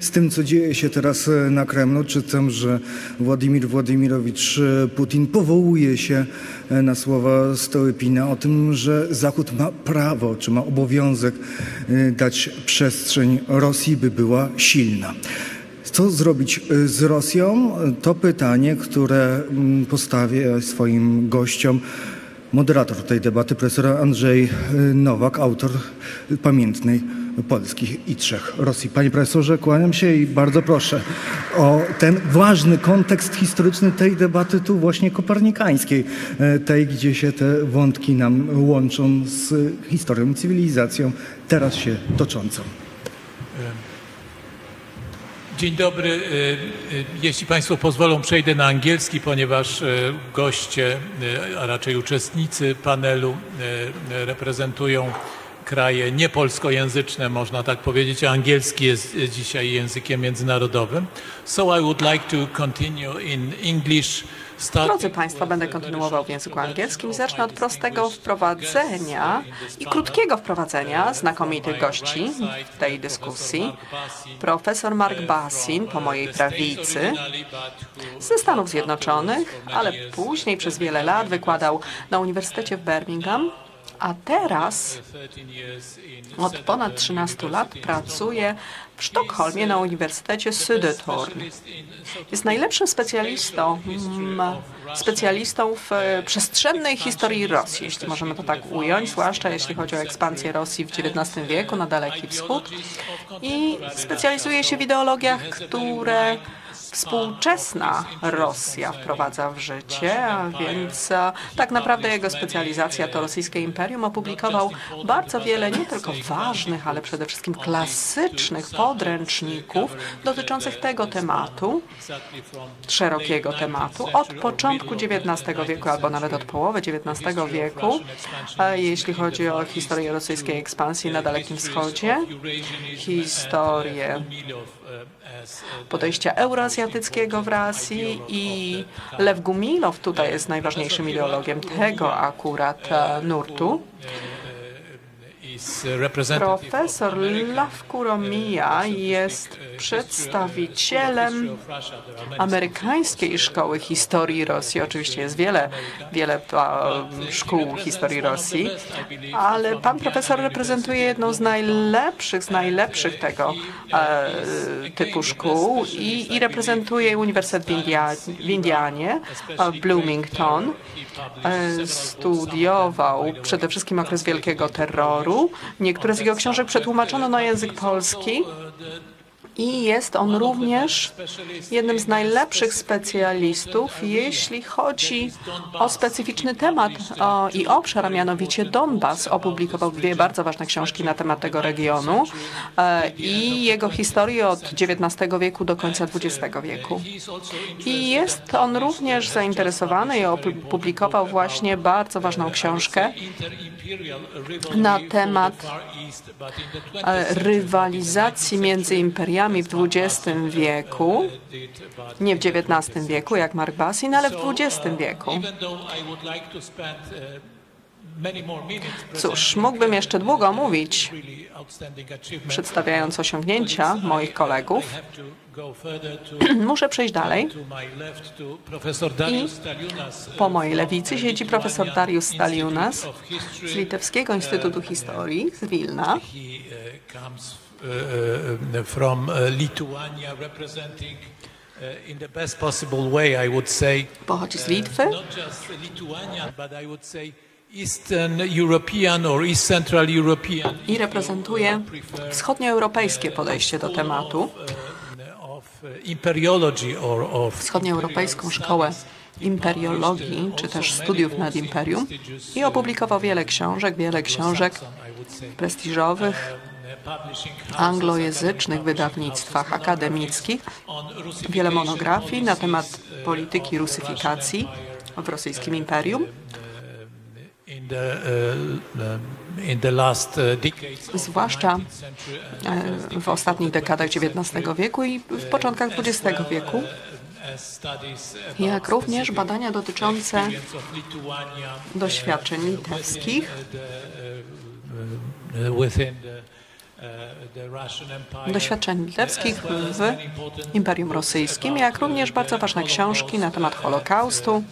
Z tym, co dzieje się teraz e, na Kremlu, czytam, że Władimir Władimirowicz e, Putin powołuje się e, na słowa Stołypina o tym, że Zachód ma prawo, czy ma obowiązek dać przestrzeń Rosji, by była silna. Co zrobić z Rosją? To pytanie, które mm, postawię swoim gościom. Moderator tej debaty, profesor Andrzej Nowak, autor pamiętnej polskich i trzech Rosji. Panie profesorze, kłaniam się i bardzo proszę o ten ważny kontekst historyczny tej debaty tu właśnie kopernikańskiej, e, tej, gdzie się te wątki nam łączą z historią i cywilizacją teraz się toczącą. Dzień dobry. E, e, jeśli Państwo pozwolą, przejdę na angielski, ponieważ goście, a raczej uczestnicy panelu reprezentują kraje niepolskojęzyczne, można tak powiedzieć, a angielski jest dzisiaj językiem międzynarodowym. So I would like to continue in English. Drodzy Państwo, będę kontynuował w języku angielskim. Zacznę od prostego wprowadzenia i krótkiego wprowadzenia znakomitych gości w tej dyskusji. Profesor Mark Bassin po mojej prawicy ze Stanów Zjednoczonych, ale później przez wiele lat wykładał na Uniwersytecie w Birmingham a teraz od ponad 13 lat pracuje w Sztokholmie na Uniwersytecie Södertorn. Jest najlepszym specjalistą, mm, specjalistą w przestrzennej historii Rosji, jeśli możemy to tak ująć, zwłaszcza jeśli chodzi o ekspansję Rosji w XIX wieku na Daleki Wschód i specjalizuje się w ideologiach, które współczesna Rosja wprowadza w życie, a więc tak naprawdę jego specjalizacja to rosyjskie imperium. Opublikował bardzo wiele nie tylko ważnych, ale przede wszystkim klasycznych podręczników dotyczących tego tematu, szerokiego tematu, od początku XIX wieku albo nawet od połowy XIX wieku, jeśli chodzi o historię rosyjskiej ekspansji na Dalekim Wschodzie, historię podejścia euroazjatyckiego w Rosji i Lew Gumilow tutaj jest najważniejszym ideologiem tego akurat e, nurtu. Profesor Lavkuromia jest przedstawicielem amerykańskiej szkoły historii Rosji. Oczywiście jest wiele, wiele szkół historii Rosji, ale pan profesor reprezentuje jedną z najlepszych, z najlepszych tego e, typu szkół i, i reprezentuje Uniwersytet w, India, w Indianie, w Bloomington. E, studiował przede wszystkim okres Wielkiego Terroru. Niektóre z jego książek przetłumaczono na język polski i jest on również jednym z najlepszych specjalistów, jeśli chodzi o specyficzny temat o, i obszar, a mianowicie Donbas. Opublikował dwie bardzo ważne książki na temat tego regionu e, i jego historię od XIX wieku do końca XX wieku. I jest on również zainteresowany i opublikował właśnie bardzo ważną książkę na temat e, rywalizacji między imperiami w XX wieku, nie w XIX wieku jak Mark Bassin, ale w XX wieku. Cóż, mógłbym jeszcze długo mówić, przedstawiając osiągnięcia moich kolegów. Muszę przejść dalej. I po mojej lewicy siedzi profesor Dariusz Staliunas z Litewskiego Instytutu Historii z Wilna. From Lithuania representing in the best possible way, I would say. Pochodzi z Litwy. Not just Lithuania, but I would say Eastern European or East Central European. I reprezentuje wschodnioeuropejskie podejście do tematu. Wschodnioeuropejską szkołę imperiologii, czy też studiów nad imperium i opublikował wiele książek, wiele książek prestiżowych anglojęzycznych wydawnictwach akademickich, wiele monografii na temat polityki rusyfikacji w rosyjskim imperium. Zwłaszcza w ostatnich dekadach XIX wieku i w początkach XX wieku, jak również badania dotyczące doświadczeń litewskich doświadczeń litewskich w Imperium Rosyjskim, jak również bardzo ważne książki na temat Holokaustu.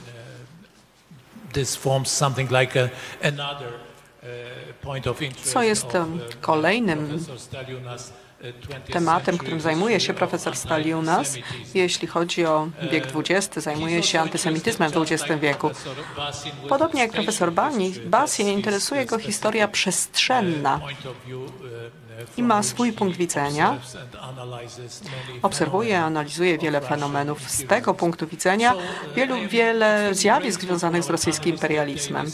Co jest kolejnym tematem, którym zajmuje się profesor Staliunas, jeśli chodzi o wiek XX, zajmuje się antysemityzmem w XX wieku. Podobnie jak profesor Basie, interesuje go historia przestrzenna i ma swój punkt widzenia. Obserwuje, analizuje wiele fenomenów z tego punktu widzenia, wielu, wiele zjawisk związanych z rosyjskim imperializmem.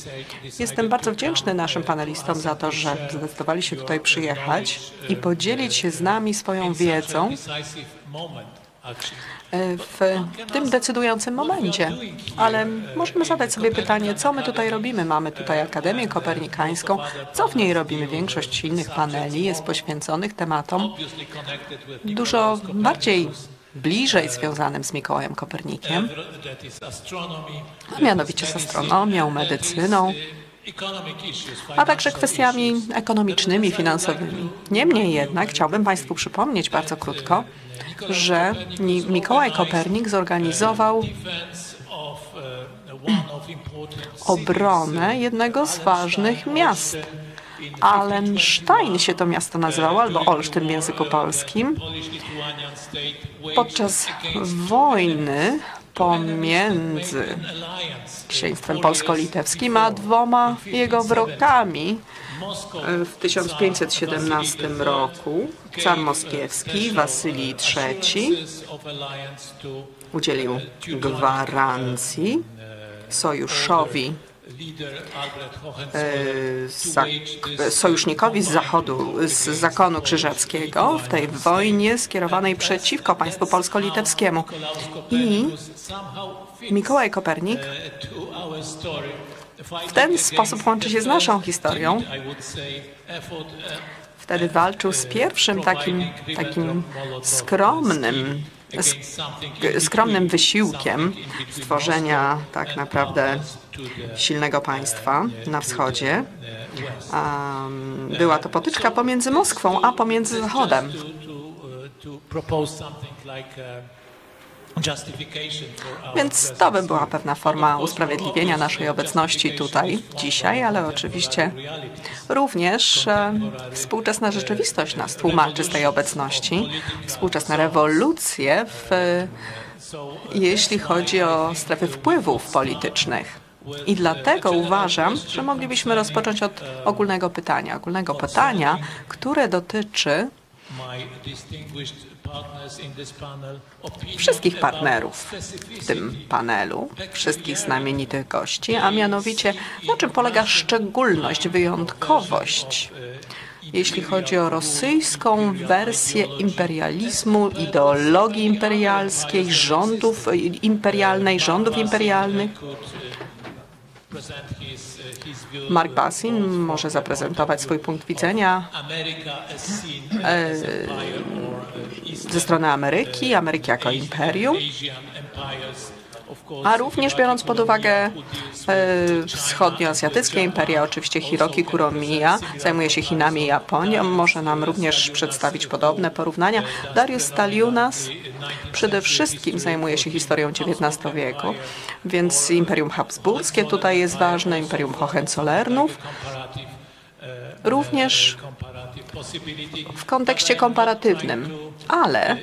Jestem bardzo wdzięczny naszym panelistom za to, że zdecydowali się tutaj przyjechać i podzielić się z nami swoją wiedzą w tym decydującym momencie. Ale możemy zadać sobie pytanie, co my tutaj robimy? Mamy tutaj Akademię Kopernikańską. Co w niej robimy? Większość innych paneli jest poświęconych tematom dużo bardziej bliżej związanym z Mikołajem Kopernikiem, a mianowicie z astronomią, medycyną, a także kwestiami ekonomicznymi, finansowymi. Niemniej jednak chciałbym Państwu przypomnieć bardzo krótko, że Mikołaj Kopernik zorganizował obronę jednego z ważnych miast. Allenstein się to miasto nazywało, albo Olsztyn w języku polskim. Podczas wojny pomiędzy księstwem polsko-litewskim a dwoma jego wrogami, w 1517 roku car moskiewski Wasylij III udzielił gwarancji sojuszowi sojusznikowi z zachodu, z zakonu krzyżackiego w tej wojnie skierowanej przeciwko państwu polsko-litewskiemu. I Mikołaj Kopernik w ten sposób łączy się z naszą historią. Wtedy walczył z pierwszym takim, takim skromnym, skromnym wysiłkiem stworzenia tak naprawdę silnego państwa na wschodzie. Była to potyczka pomiędzy Moskwą a pomiędzy Zachodem. Więc to by była pewna forma usprawiedliwienia naszej obecności tutaj dzisiaj, ale oczywiście również e, współczesna rzeczywistość nas tłumaczy z tej obecności. Współczesne rewolucje, w, jeśli chodzi o strefy wpływów politycznych. I dlatego uważam, że moglibyśmy rozpocząć od ogólnego pytania. Ogólnego pytania, które dotyczy wszystkich partnerów w tym panelu, wszystkich znamienitych gości, a mianowicie na czym polega szczególność, wyjątkowość jeśli chodzi o rosyjską wersję imperializmu, ideologii imperialskiej, rządów imperialnej, rządów imperialnych. Mark Basin może zaprezentować swój punkt widzenia e, ze strony Ameryki, Ameryki jako imperium, a również biorąc pod uwagę e, wschodnioazjatyckie imperia, oczywiście Hiroki Kuromiya zajmuje się Chinami i Japonią, może nam również przedstawić podobne porównania. Darius Staliunas przede wszystkim zajmuje się historią XIX wieku, więc Imperium Habsburskie tutaj jest ważne, Imperium Hohenzollernów, również w kontekście komparatywnym, ale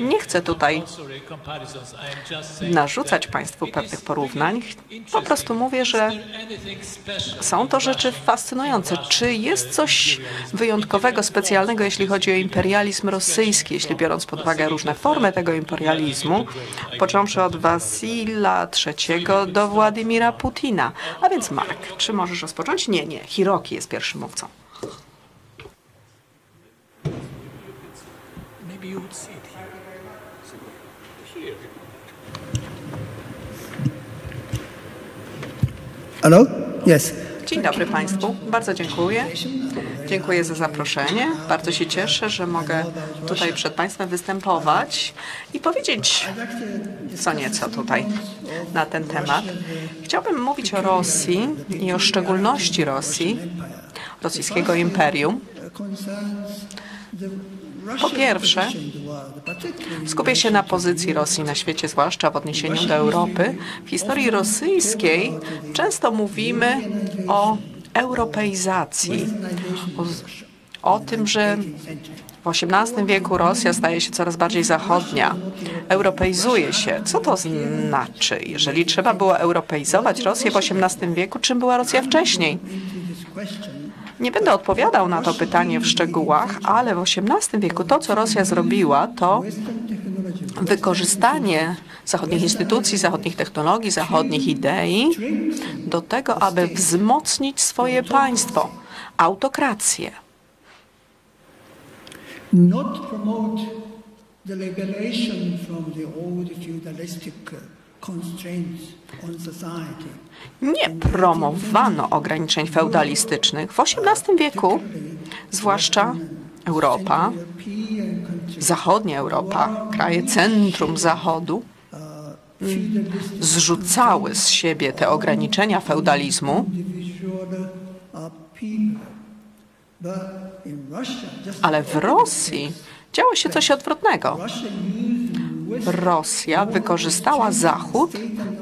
nie chcę tutaj narzucać Państwu pewnych porównań. Po prostu mówię, że są to rzeczy fascynujące. Czy jest coś wyjątkowego, specjalnego, jeśli chodzi o imperializm rosyjski, jeśli biorąc pod uwagę różne formy tego imperializmu, począwszy od Wasila III do Władimira Putina. A więc Mark, czy możesz rozpocząć? Nie, nie. Hiroki jest pierwszym mówcą. Hello? Yes. Dzień dobry Państwu. Bardzo dziękuję. Dziękuję za zaproszenie. Bardzo się cieszę, że mogę tutaj przed Państwem występować i powiedzieć co nieco tutaj na ten temat. Chciałbym mówić o Rosji i o szczególności Rosji, rosyjskiego imperium, Po pierwsze, skupię się na pozycji Rosji na świecie, zwłaszcza w odniesieniu do Europy. W historii rosyjskiej często mówimy o europeizacji, o, o tym, że w XVIII wieku Rosja staje się coraz bardziej zachodnia, europeizuje się. Co to znaczy? Jeżeli trzeba było europeizować Rosję w XVIII wieku, czym była Rosja wcześniej? Nie będę odpowiadał na to pytanie w szczegółach, ale w XVIII wieku to, co Rosja zrobiła, to wykorzystanie zachodnich instytucji, zachodnich technologii, zachodnich idei do tego, aby wzmocnić swoje państwo, autokrację. Not promote the liberation from the old feudalistic nie promowano ograniczeń feudalistycznych. W XVIII wieku, zwłaszcza Europa, zachodnia Europa, kraje centrum Zachodu, zrzucały z siebie te ograniczenia feudalizmu, ale w Rosji działo się coś odwrotnego. Rosja wykorzystała Zachód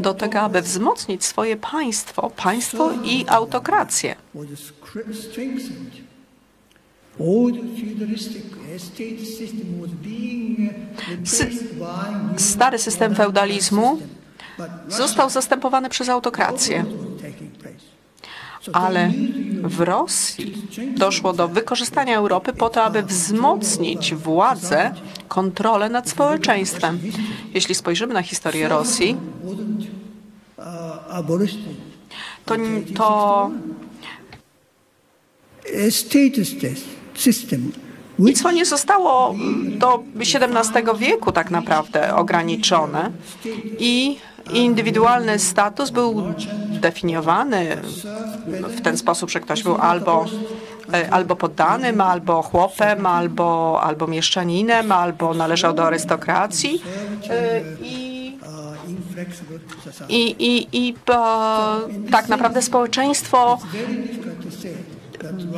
do tego, aby wzmocnić swoje państwo, państwo i autokrację. stary system feudalizmu został zastępowany przez autokrację ale w Rosji doszło do wykorzystania Europy po to, aby wzmocnić władzę, kontrolę nad społeczeństwem. Jeśli spojrzymy na historię Rosji, to, to nic nie zostało do XVII wieku tak naprawdę ograniczone i indywidualny status był definiowany w ten sposób, że ktoś był albo, e, albo poddanym, albo chłopem, albo, albo mieszczaninem, albo należał do arystokracji. E, I i, i, i tak naprawdę społeczeństwo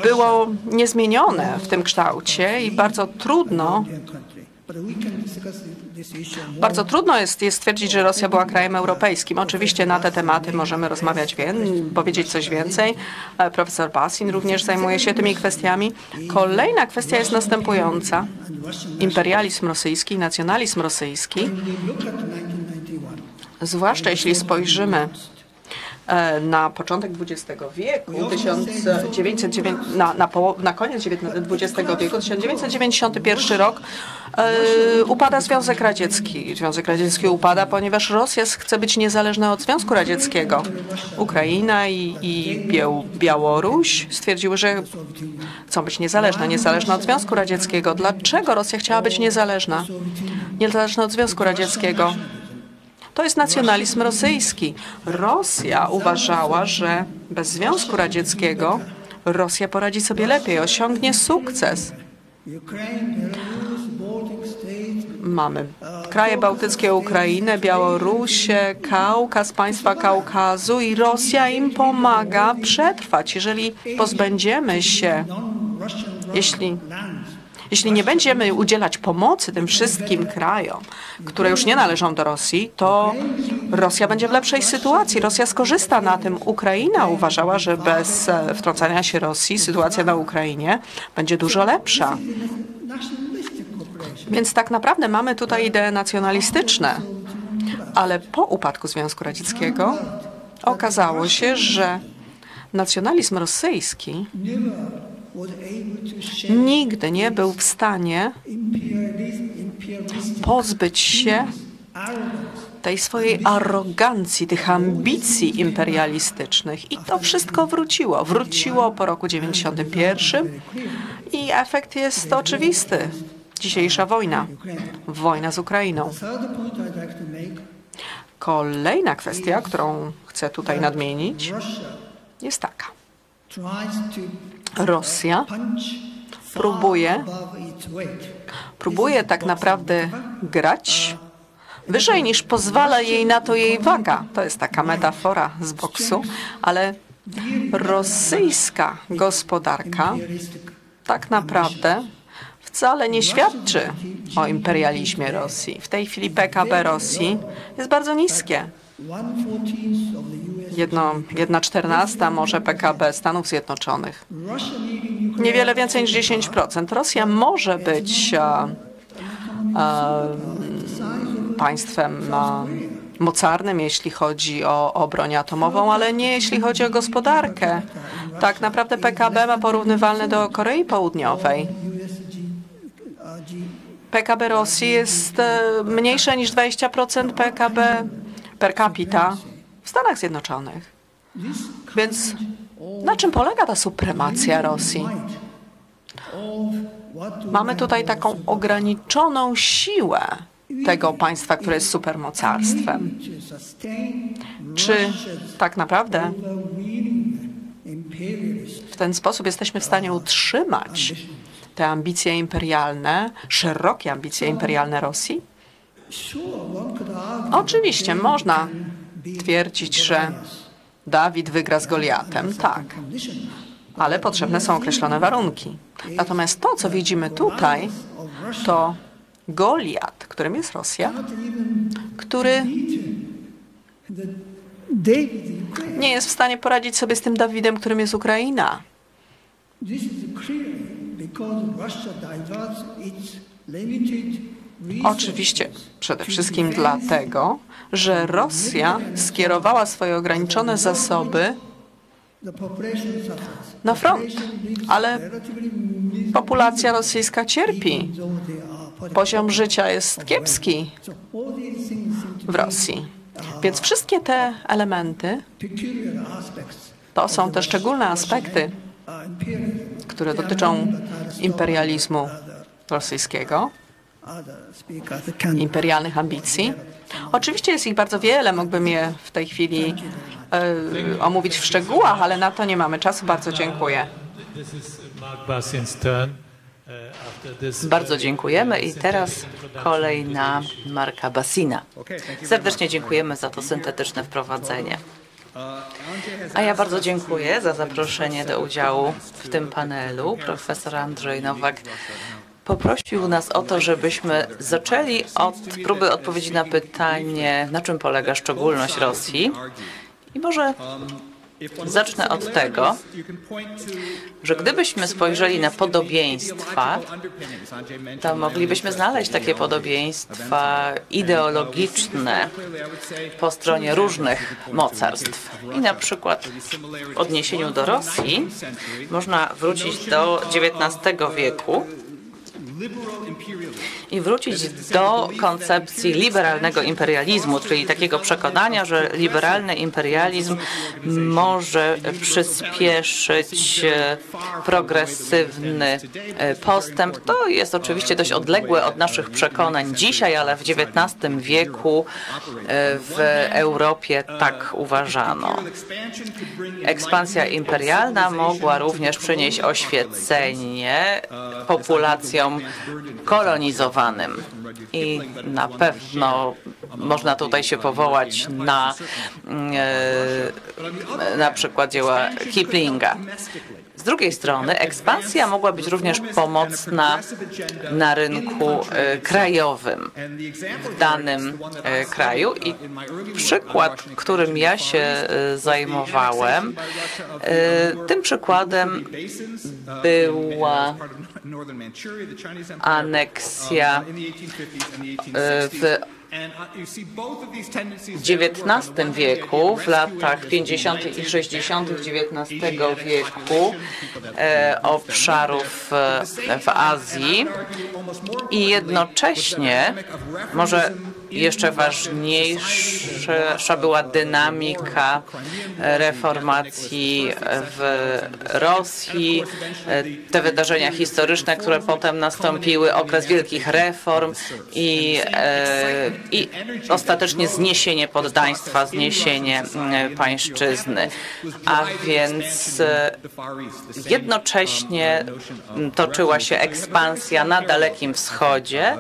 było niezmienione w tym kształcie i bardzo trudno bardzo trudno jest, jest stwierdzić, że Rosja była krajem europejskim. Oczywiście na te tematy możemy rozmawiać, powiedzieć coś więcej. E, profesor Basin również zajmuje się tymi kwestiami. Kolejna kwestia jest następująca. Imperializm rosyjski, nacjonalizm rosyjski, zwłaszcza jeśli spojrzymy na początek XX wieku, 1909, na, na, na koniec XX wieku, 1991 rok, e, upada Związek Radziecki. Związek Radziecki upada, ponieważ Rosja chce być niezależna od Związku Radzieckiego. Ukraina i, i Białoruś stwierdziły, że chcą być niezależne, niezależne od Związku Radzieckiego. Dlaczego Rosja chciała być niezależna? Niezależna od Związku Radzieckiego. To jest nacjonalizm rosyjski. Rosja uważała, że bez Związku Radzieckiego Rosja poradzi sobie lepiej, osiągnie sukces. Mamy kraje bałtyckie, Ukrainę, Białorusię, Kaukaz, państwa Kaukazu i Rosja im pomaga przetrwać. Jeżeli pozbędziemy się, jeśli jeśli nie będziemy udzielać pomocy tym wszystkim krajom, które już nie należą do Rosji, to Rosja będzie w lepszej sytuacji. Rosja skorzysta na tym. Ukraina uważała, że bez e, wtrącania się Rosji sytuacja na Ukrainie będzie dużo lepsza. Więc tak naprawdę mamy tutaj idee nacjonalistyczne. Ale po upadku Związku Radzieckiego okazało się, że nacjonalizm rosyjski nigdy nie był w stanie pozbyć się tej swojej arogancji, tych ambicji imperialistycznych. I to wszystko wróciło. Wróciło po roku 91 i efekt jest oczywisty. Dzisiejsza wojna. Wojna z Ukrainą. Kolejna kwestia, którą chcę tutaj nadmienić, jest taka. Rosja próbuje, próbuje tak naprawdę grać wyżej niż pozwala jej na to jej waga. To jest taka metafora z boksu, ale rosyjska gospodarka tak naprawdę wcale nie świadczy o imperializmie Rosji. W tej chwili PKB Rosji jest bardzo niskie. Jedno, jedna czternasta może PKB Stanów Zjednoczonych. Niewiele więcej niż 10%. Rosja może być a, a, państwem a, mocarnym, jeśli chodzi o, o broń atomową, ale nie jeśli chodzi o gospodarkę. Tak naprawdę PKB ma porównywalne do Korei Południowej. PKB Rosji jest e, mniejsze niż 20% PKB per capita w Stanach Zjednoczonych. Więc na czym polega ta supremacja Rosji? Mamy tutaj taką ograniczoną siłę tego państwa, które jest supermocarstwem. Czy tak naprawdę w ten sposób jesteśmy w stanie utrzymać te ambicje imperialne, szerokie ambicje imperialne Rosji? Oczywiście można twierdzić, że Dawid wygra z Goliatem, tak, ale potrzebne są określone warunki. Natomiast to, co widzimy tutaj, to Goliat, którym jest Rosja, który nie jest w stanie poradzić sobie z tym Dawidem, którym jest Ukraina. Oczywiście przede wszystkim dlatego, że Rosja skierowała swoje ograniczone zasoby na front, ale populacja rosyjska cierpi. Poziom życia jest kiepski w Rosji. Więc wszystkie te elementy to są te szczególne aspekty, które dotyczą imperializmu rosyjskiego, imperialnych ambicji. Oczywiście jest ich bardzo wiele, mógłbym je w tej chwili e, omówić w szczegółach, ale na to nie mamy czasu. Bardzo dziękuję. Bardzo dziękujemy i teraz kolej na Marka Basina. Serdecznie dziękujemy za to syntetyczne wprowadzenie. A ja bardzo dziękuję za zaproszenie do udziału w tym panelu. Profesor Andrzej Nowak poprosił nas o to, żebyśmy zaczęli od próby odpowiedzi na pytanie, na czym polega szczególność Rosji. I może Zacznę od tego, że gdybyśmy spojrzeli na podobieństwa, to moglibyśmy znaleźć takie podobieństwa ideologiczne po stronie różnych mocarstw. I na przykład w odniesieniu do Rosji można wrócić do XIX wieku, i wrócić do koncepcji liberalnego imperializmu, czyli takiego przekonania, że liberalny imperializm może przyspieszyć e, progresywny e, postęp. To jest oczywiście dość odległe od naszych przekonań dzisiaj, ale w XIX wieku e, w Europie tak uważano. Ekspansja imperialna mogła również przynieść oświecenie populacjom kolonizowanym. I na pewno można tutaj się powołać na e, na przykład dzieła Kiplinga. Z drugiej strony ekspansja mogła być również pomocna na rynku e, krajowym. W danym e, kraju. I przykład, którym ja się zajmowałem, tym przykładem była aneksja w XIX wieku, w latach 50. i 60. XIX wieku e, obszarów e, w Azji i jednocześnie może jeszcze ważniejsza była dynamika reformacji w Rosji, te wydarzenia historyczne, które potem nastąpiły, okres wielkich reform i, e, i ostatecznie zniesienie poddaństwa, zniesienie pańszczyzny. A więc e, jednocześnie toczyła się ekspansja na Dalekim Wschodzie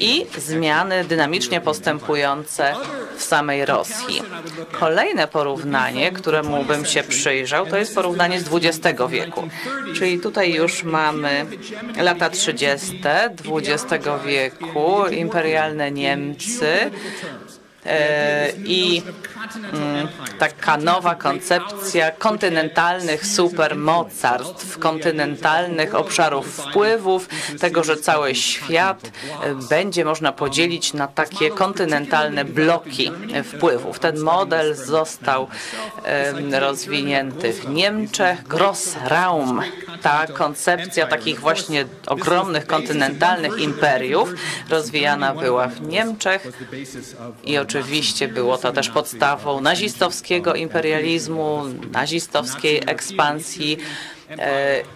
i zmiany dynamicznie postępujące w samej Rosji. Kolejne porównanie, któremu bym się przyjrzał, to jest porównanie z XX wieku. Czyli tutaj już mamy lata 30. XX wieku, imperialne Niemcy, E, i taka nowa koncepcja kontynentalnych supermocarstw, kontynentalnych obszarów wpływów, tego, że cały świat e, będzie można podzielić na takie kontynentalne bloki wpływów. Ten model został rozwinięty w Niemczech. Grossraum, ta koncepcja takich właśnie ogromnych kontynentalnych imperiów rozwijana była w Niemczech i Oczywiście było to też podstawą nazistowskiego imperializmu, nazistowskiej ekspansji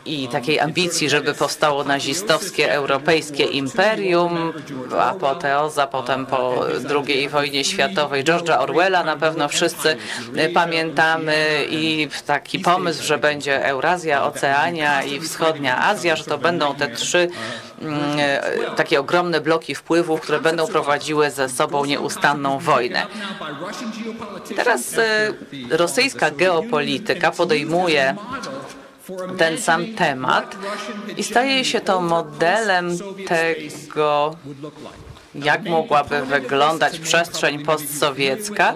i takiej ambicji, żeby powstało nazistowskie europejskie imperium, apoteoza potem po II wojnie światowej George'a Orwella na pewno wszyscy pamiętamy i taki pomysł, że będzie Eurazja, Oceania i Wschodnia Azja, że to będą te trzy Mm, e, takie ogromne bloki wpływów, które będą prowadziły ze sobą nieustanną wojnę. Teraz e, rosyjska geopolityka podejmuje ten sam temat i staje się to modelem tego, jak mogłaby wyglądać przestrzeń postsowiecka.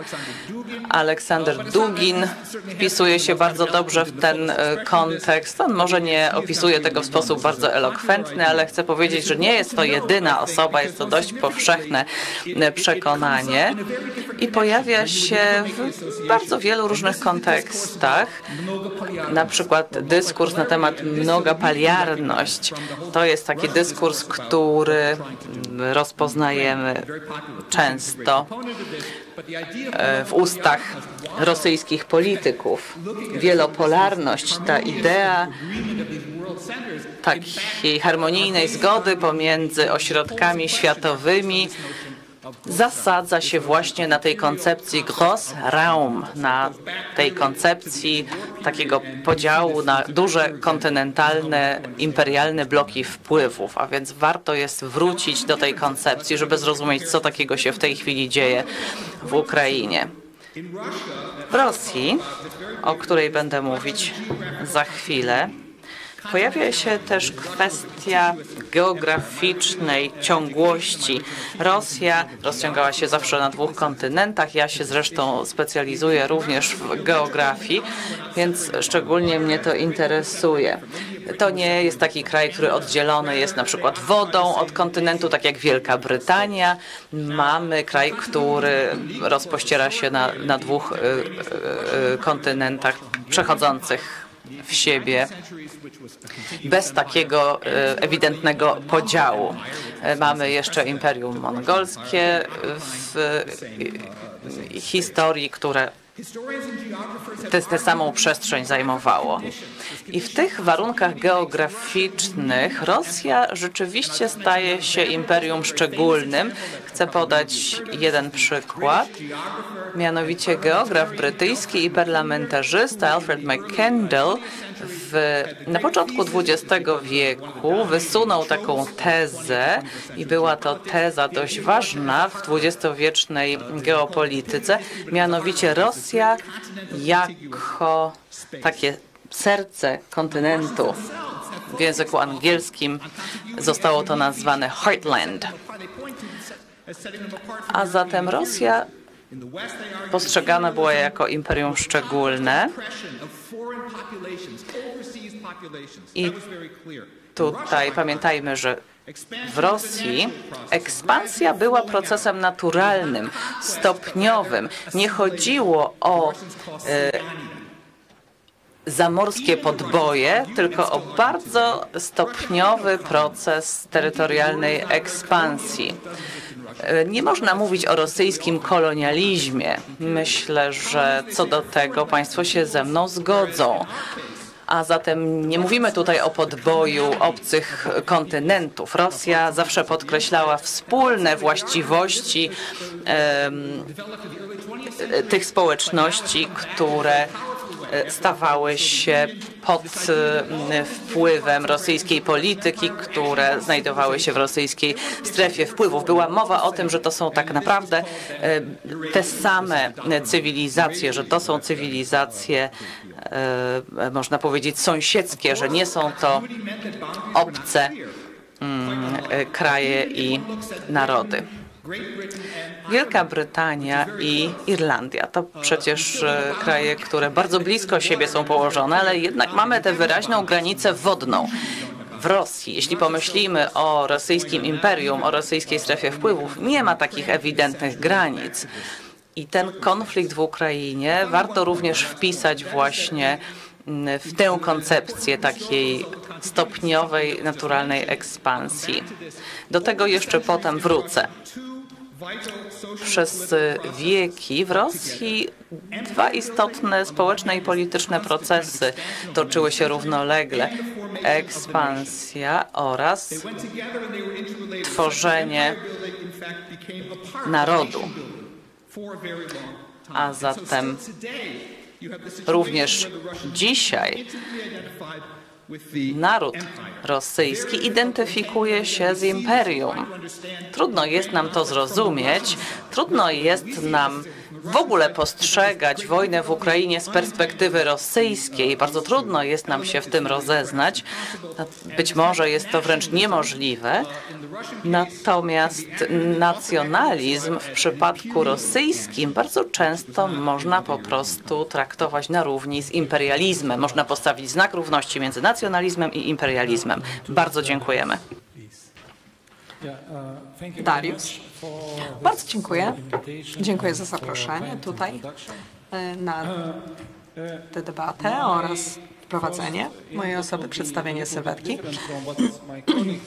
Aleksander Dugin wpisuje się bardzo dobrze w ten e, kontekst. On może nie opisuje tego w sposób bardzo elokwentny, ale chcę powiedzieć, że nie jest to jedyna osoba, jest to dość powszechne e, przekonanie i pojawia się w bardzo wielu różnych kontekstach. Na przykład dyskurs na temat mnogapaliarność. To jest taki dyskurs, który rozpoznaje poznajemy często e, w ustach rosyjskich polityków. Wielopolarność, ta idea takiej harmonijnej zgody pomiędzy ośrodkami światowymi zasadza się właśnie na tej koncepcji Grossraum, na tej koncepcji takiego podziału na duże kontynentalne, imperialne bloki wpływów, a więc warto jest wrócić do tej koncepcji, żeby zrozumieć, co takiego się w tej chwili dzieje w Ukrainie. W Rosji, o której będę mówić za chwilę, Pojawia się też kwestia geograficznej ciągłości. Rosja rozciągała się zawsze na dwóch kontynentach. Ja się zresztą specjalizuję również w geografii, więc szczególnie mnie to interesuje. To nie jest taki kraj, który oddzielony jest na przykład wodą od kontynentu, tak jak Wielka Brytania. Mamy kraj, który rozpościera się na, na dwóch y, y, y, kontynentach przechodzących w siebie bez takiego e, ewidentnego podziału. E, mamy jeszcze Imperium Mongolskie w e, historii, które tę samą przestrzeń zajmowało. I w tych warunkach geograficznych Rosja rzeczywiście staje się imperium szczególnym. Chcę podać jeden przykład. Mianowicie geograf brytyjski i parlamentarzysta Alfred McKendall w, na początku XX wieku wysunął taką tezę i była to teza dość ważna w dwudziestowiecznej geopolityce, mianowicie Rosja jako takie serce kontynentu. W języku angielskim zostało to nazwane Heartland. A zatem Rosja postrzegana była jako imperium szczególne i tutaj pamiętajmy, że w Rosji ekspansja była procesem naturalnym, stopniowym. Nie chodziło o e, zamorskie podboje, tylko o bardzo stopniowy proces terytorialnej ekspansji. E, nie można mówić o rosyjskim kolonializmie. Myślę, że co do tego Państwo się ze mną zgodzą. A zatem nie mówimy tutaj o podboju obcych kontynentów. Rosja zawsze podkreślała wspólne właściwości tych społeczności, które stawały się pod e, wpływem rosyjskiej polityki, które znajdowały się w rosyjskiej strefie wpływów. Była mowa o tym, że to są tak naprawdę e, te same cywilizacje, że to są cywilizacje, można powiedzieć, sąsiedzkie, że nie są to obce mm, kraje i narody. Wielka Brytania i Irlandia to przecież e, kraje, które bardzo blisko siebie są położone, ale jednak mamy tę wyraźną granicę wodną. W Rosji, jeśli pomyślimy o rosyjskim imperium, o rosyjskiej strefie wpływów, nie ma takich ewidentnych granic. I ten konflikt w Ukrainie warto również wpisać właśnie mm, w tę koncepcję takiej stopniowej, naturalnej ekspansji. Do tego jeszcze potem wrócę. Przez wieki w Rosji dwa istotne społeczne i polityczne procesy toczyły się równolegle. Ekspansja oraz tworzenie narodu. A zatem również dzisiaj Naród rosyjski identyfikuje się z imperium. Trudno jest nam to zrozumieć, trudno jest nam w ogóle postrzegać wojnę w Ukrainie z perspektywy rosyjskiej. Bardzo trudno jest nam się w tym rozeznać. Być może jest to wręcz niemożliwe. Natomiast nacjonalizm w przypadku rosyjskim bardzo często można po prostu traktować na równi z imperializmem. Można postawić znak równości między nacjonalizmem i imperializmem. Bardzo dziękujemy. Dariusz. Bardzo dziękuję. Dziękuję za zaproszenie tutaj e, na tę debatę oraz prowadzenie mojej osoby, przedstawienie sylwetki.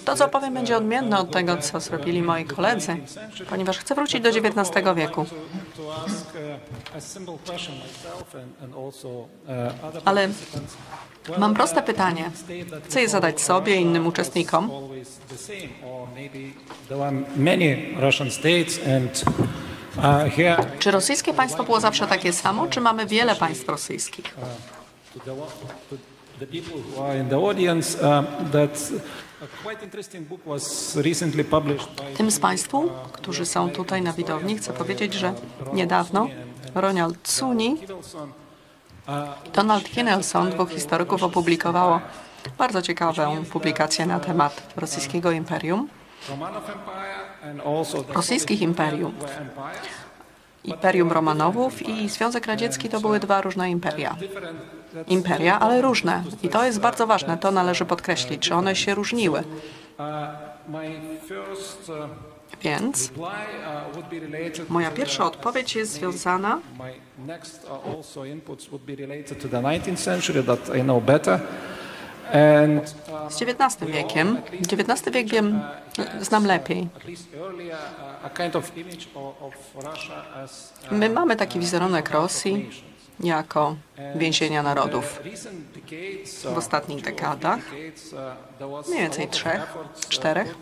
To, co powiem, będzie odmienne od tego, co zrobili moi koledzy, ponieważ chcę wrócić do XIX wieku. Ale mam proste pytanie. Chcę je zadać sobie i innym uczestnikom. Czy rosyjskie państwo było zawsze takie samo, czy mamy wiele państw rosyjskich? uh, tym z Państwu, którzy są tutaj na widowni, chcę powiedzieć, że niedawno Ronald Tsuni i Donald Kinnelson, dwóch historyków, opublikowało bardzo ciekawą publikację na temat rosyjskiego imperium, rosyjskich imperium. Imperium Romanowów i Związek Radziecki to były dwa różne imperia. imperia, ale różne. I to jest bardzo ważne, to należy podkreślić, że one się różniły. Więc moja pierwsza odpowiedź jest związana z XIX wiekiem. XIX wiek wiem, znam lepiej. My mamy taki wizerunek Rosji jako więzienia narodów. W ostatnich dekadach, mniej więcej trzech, czterech,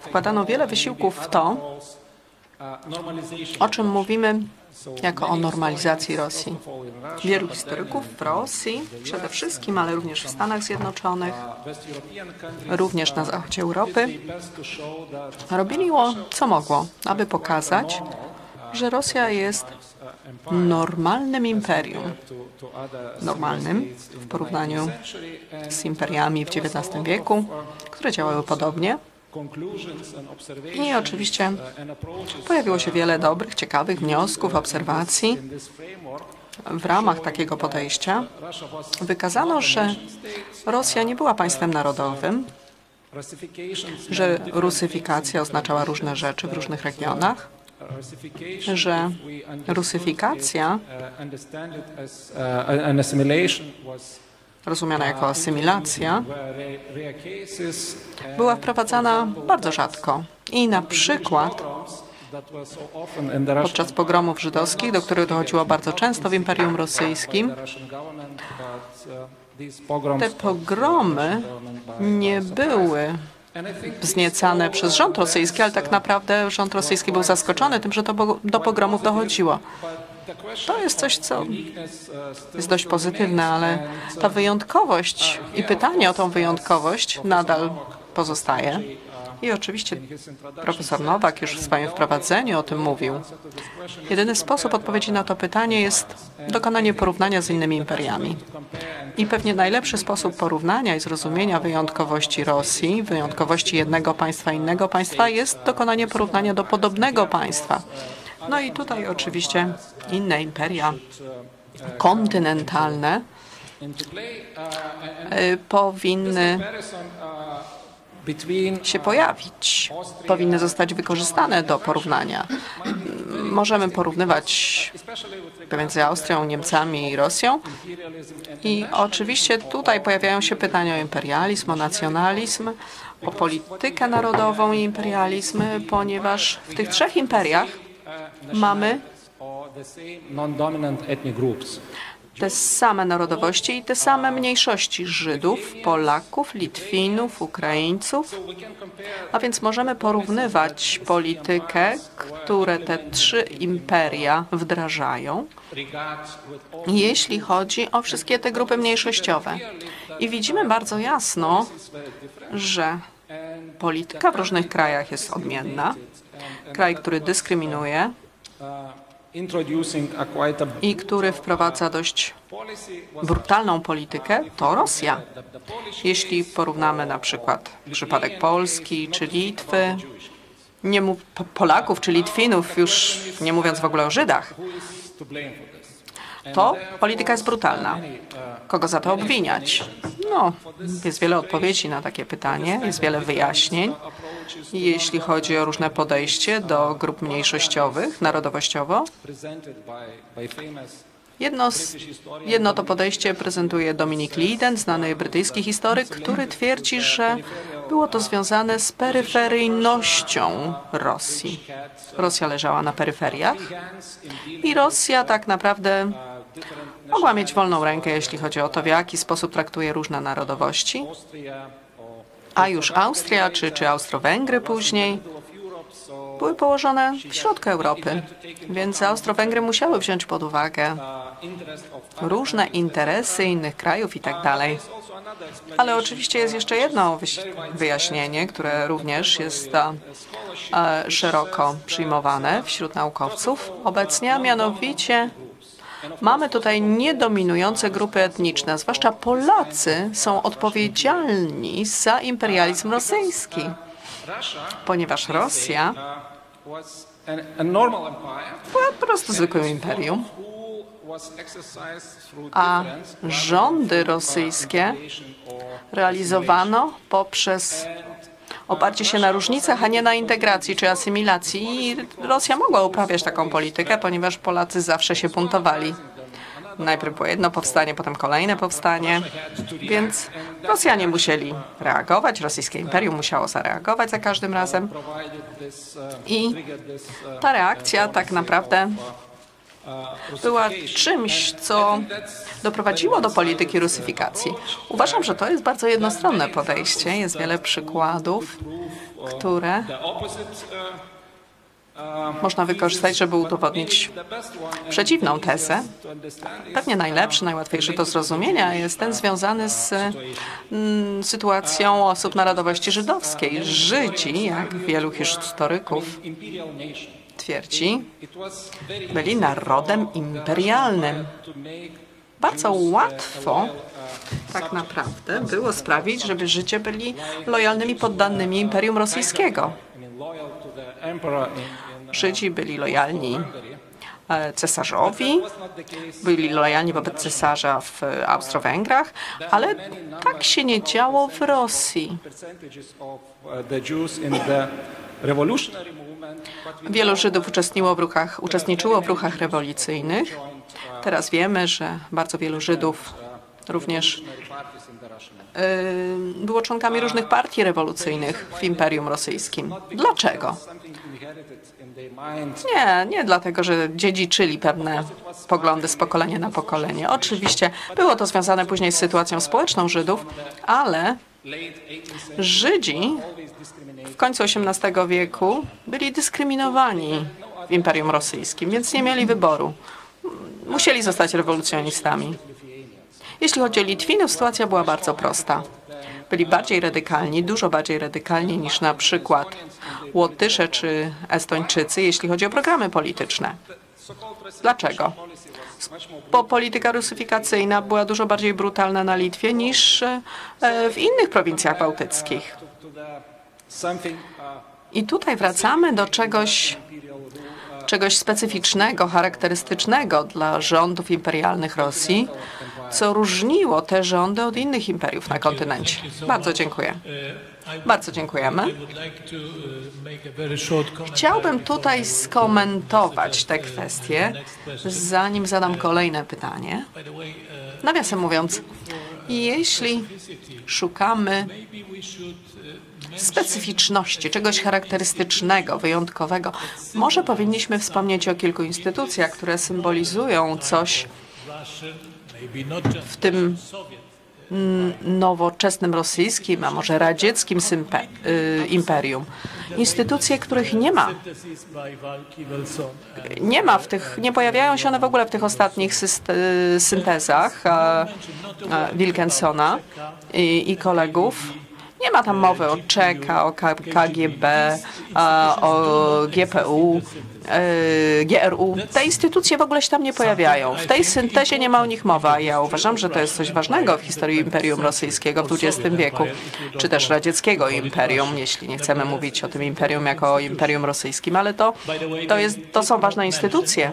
wkładano wiele wysiłków w to, o czym mówimy jako o normalizacji Rosji. Wielu historyków w Rosji, przede wszystkim, ale również w Stanach Zjednoczonych, również na zachodzie Europy, robili co mogło, aby pokazać, że Rosja jest normalnym imperium, normalnym w porównaniu z imperiami w XIX wieku, które działały podobnie. I oczywiście pojawiło się wiele dobrych, ciekawych wniosków, obserwacji. W ramach takiego podejścia wykazano, że Rosja nie była państwem narodowym, że rusyfikacja oznaczała różne rzeczy w różnych regionach, że rusyfikacja rozumiana jako asymilacja, była wprowadzana bardzo rzadko. I na przykład podczas pogromów żydowskich, do których dochodziło bardzo często w Imperium Rosyjskim, te pogromy nie były wzniecane przez rząd rosyjski, ale tak naprawdę rząd rosyjski był zaskoczony tym, że to do pogromów dochodziło. To jest coś, co jest dość pozytywne, ale ta wyjątkowość i pytanie o tą wyjątkowość nadal pozostaje. I oczywiście profesor Nowak już w swoim wprowadzeniu o tym mówił. Jedyny sposób odpowiedzi na to pytanie jest dokonanie porównania z innymi imperiami. I pewnie najlepszy sposób porównania i zrozumienia wyjątkowości Rosji, wyjątkowości jednego państwa innego państwa jest dokonanie porównania do podobnego państwa. No i tutaj oczywiście inne imperia kontynentalne y, powinny się pojawić, powinny zostać wykorzystane do porównania. Możemy porównywać pomiędzy Austrią, Niemcami i Rosją. I oczywiście tutaj pojawiają się pytania o imperializm, o nacjonalizm, o politykę narodową i imperializm, ponieważ w tych trzech imperiach mamy te same narodowości i te same mniejszości Żydów, Polaków, Litwinów, Ukraińców. A więc możemy porównywać politykę, które te trzy imperia wdrażają, jeśli chodzi o wszystkie te grupy mniejszościowe. I widzimy bardzo jasno, że polityka w różnych krajach jest odmienna. Kraj, który dyskryminuje, i który wprowadza dość brutalną politykę, to Rosja. Jeśli porównamy na przykład przypadek Polski czy Litwy, nie Polaków czy Litwinów, już nie mówiąc w ogóle o Żydach, to polityka jest brutalna. Kogo za to obwiniać? No, jest wiele odpowiedzi na takie pytanie, jest wiele wyjaśnień, jeśli chodzi o różne podejście do grup mniejszościowych, narodowościowo. Jedno, z, jedno to podejście prezentuje Dominik Liden, znany brytyjski historyk, który twierdzi, że było to związane z peryferyjnością Rosji. Rosja leżała na peryferiach i Rosja tak naprawdę mogła mieć wolną rękę, jeśli chodzi o to, w jaki sposób traktuje różne narodowości. A już Austria czy, czy Austro-Węgry później były położone w środku Europy, więc Austro-Węgry musiały wziąć pod uwagę różne interesy innych krajów i tak dalej. Ale oczywiście jest jeszcze jedno wyjaśnienie, które również jest e, szeroko przyjmowane wśród naukowców obecnie, a mianowicie Mamy tutaj niedominujące grupy etniczne, zwłaszcza Polacy są odpowiedzialni za imperializm rosyjski, ponieważ Rosja była po prostu zwykłym imperium, a rządy rosyjskie realizowano poprzez oparcie się na różnicach, a nie na integracji czy asymilacji. I Rosja mogła uprawiać taką politykę, ponieważ Polacy zawsze się buntowali. Najpierw było jedno powstanie, potem kolejne powstanie, więc Rosjanie musieli reagować, rosyjskie imperium musiało zareagować za każdym razem. I ta reakcja tak naprawdę była czymś, co doprowadziło do polityki rusyfikacji. Uważam, że to jest bardzo jednostronne podejście. Jest wiele przykładów, które można wykorzystać, żeby udowodnić przeciwną tezę. Pewnie najlepszy, najłatwiejszy do zrozumienia jest ten związany z mm, sytuacją osób narodowości żydowskiej. Żydzi, jak wielu historyków twierdzi, byli narodem imperialnym. Bardzo łatwo tak naprawdę było sprawić, żeby Żydzie byli lojalnymi poddanymi Imperium Rosyjskiego. Żydzi byli lojalni e, cesarzowi, byli lojalni wobec cesarza w Austro-Węgrach, ale tak się nie działo w Rosji. Wielu Żydów uczestniczyło w ruchach, uczestniczyło w ruchach rewolucyjnych. Teraz wiemy, że bardzo wielu Żydów również y, było członkami różnych partii rewolucyjnych w Imperium Rosyjskim. Dlaczego? Nie, nie dlatego, że dziedziczyli pewne poglądy z pokolenia na pokolenie. Oczywiście było to związane później z sytuacją społeczną Żydów, ale Żydzi w końcu XVIII wieku byli dyskryminowani w Imperium Rosyjskim, więc nie mieli wyboru. musieli zostać rewolucjonistami. Jeśli chodzi o Litwinów, sytuacja była bardzo prosta. Byli bardziej radykalni, dużo bardziej radykalni niż na przykład Łotysze czy Estończycy, jeśli chodzi o programy polityczne. Dlaczego? Bo polityka rusyfikacyjna była dużo bardziej brutalna na Litwie niż e, w innych prowincjach bałtyckich. I tutaj wracamy do czegoś, czegoś specyficznego, charakterystycznego dla rządów imperialnych Rosji, co różniło te rządy od innych imperiów na kontynencie. Bardzo dziękuję. Bardzo dziękujemy. Chciałbym tutaj skomentować te kwestie, zanim zadam kolejne pytanie. Nawiasem mówiąc, jeśli szukamy specyficzności, czegoś charakterystycznego, wyjątkowego, może powinniśmy wspomnieć o kilku instytucjach, które symbolizują coś w tym nowoczesnym rosyjskim, a może radzieckim y, imperium. Instytucje, których nie ma. Nie ma w tych, nie pojawiają się one w ogóle w tych ostatnich syntezach Wilkensona i, i kolegów. Nie ma tam mowy o Czeka, o KGB, o GPU, GRU. Te instytucje w ogóle się tam nie pojawiają. W tej syntezie nie ma o nich mowa. Ja uważam, że to jest coś ważnego w historii Imperium Rosyjskiego w XX wieku, czy też radzieckiego imperium, jeśli nie chcemy mówić o tym imperium jako o imperium rosyjskim, ale to, to, jest, to są ważne instytucje.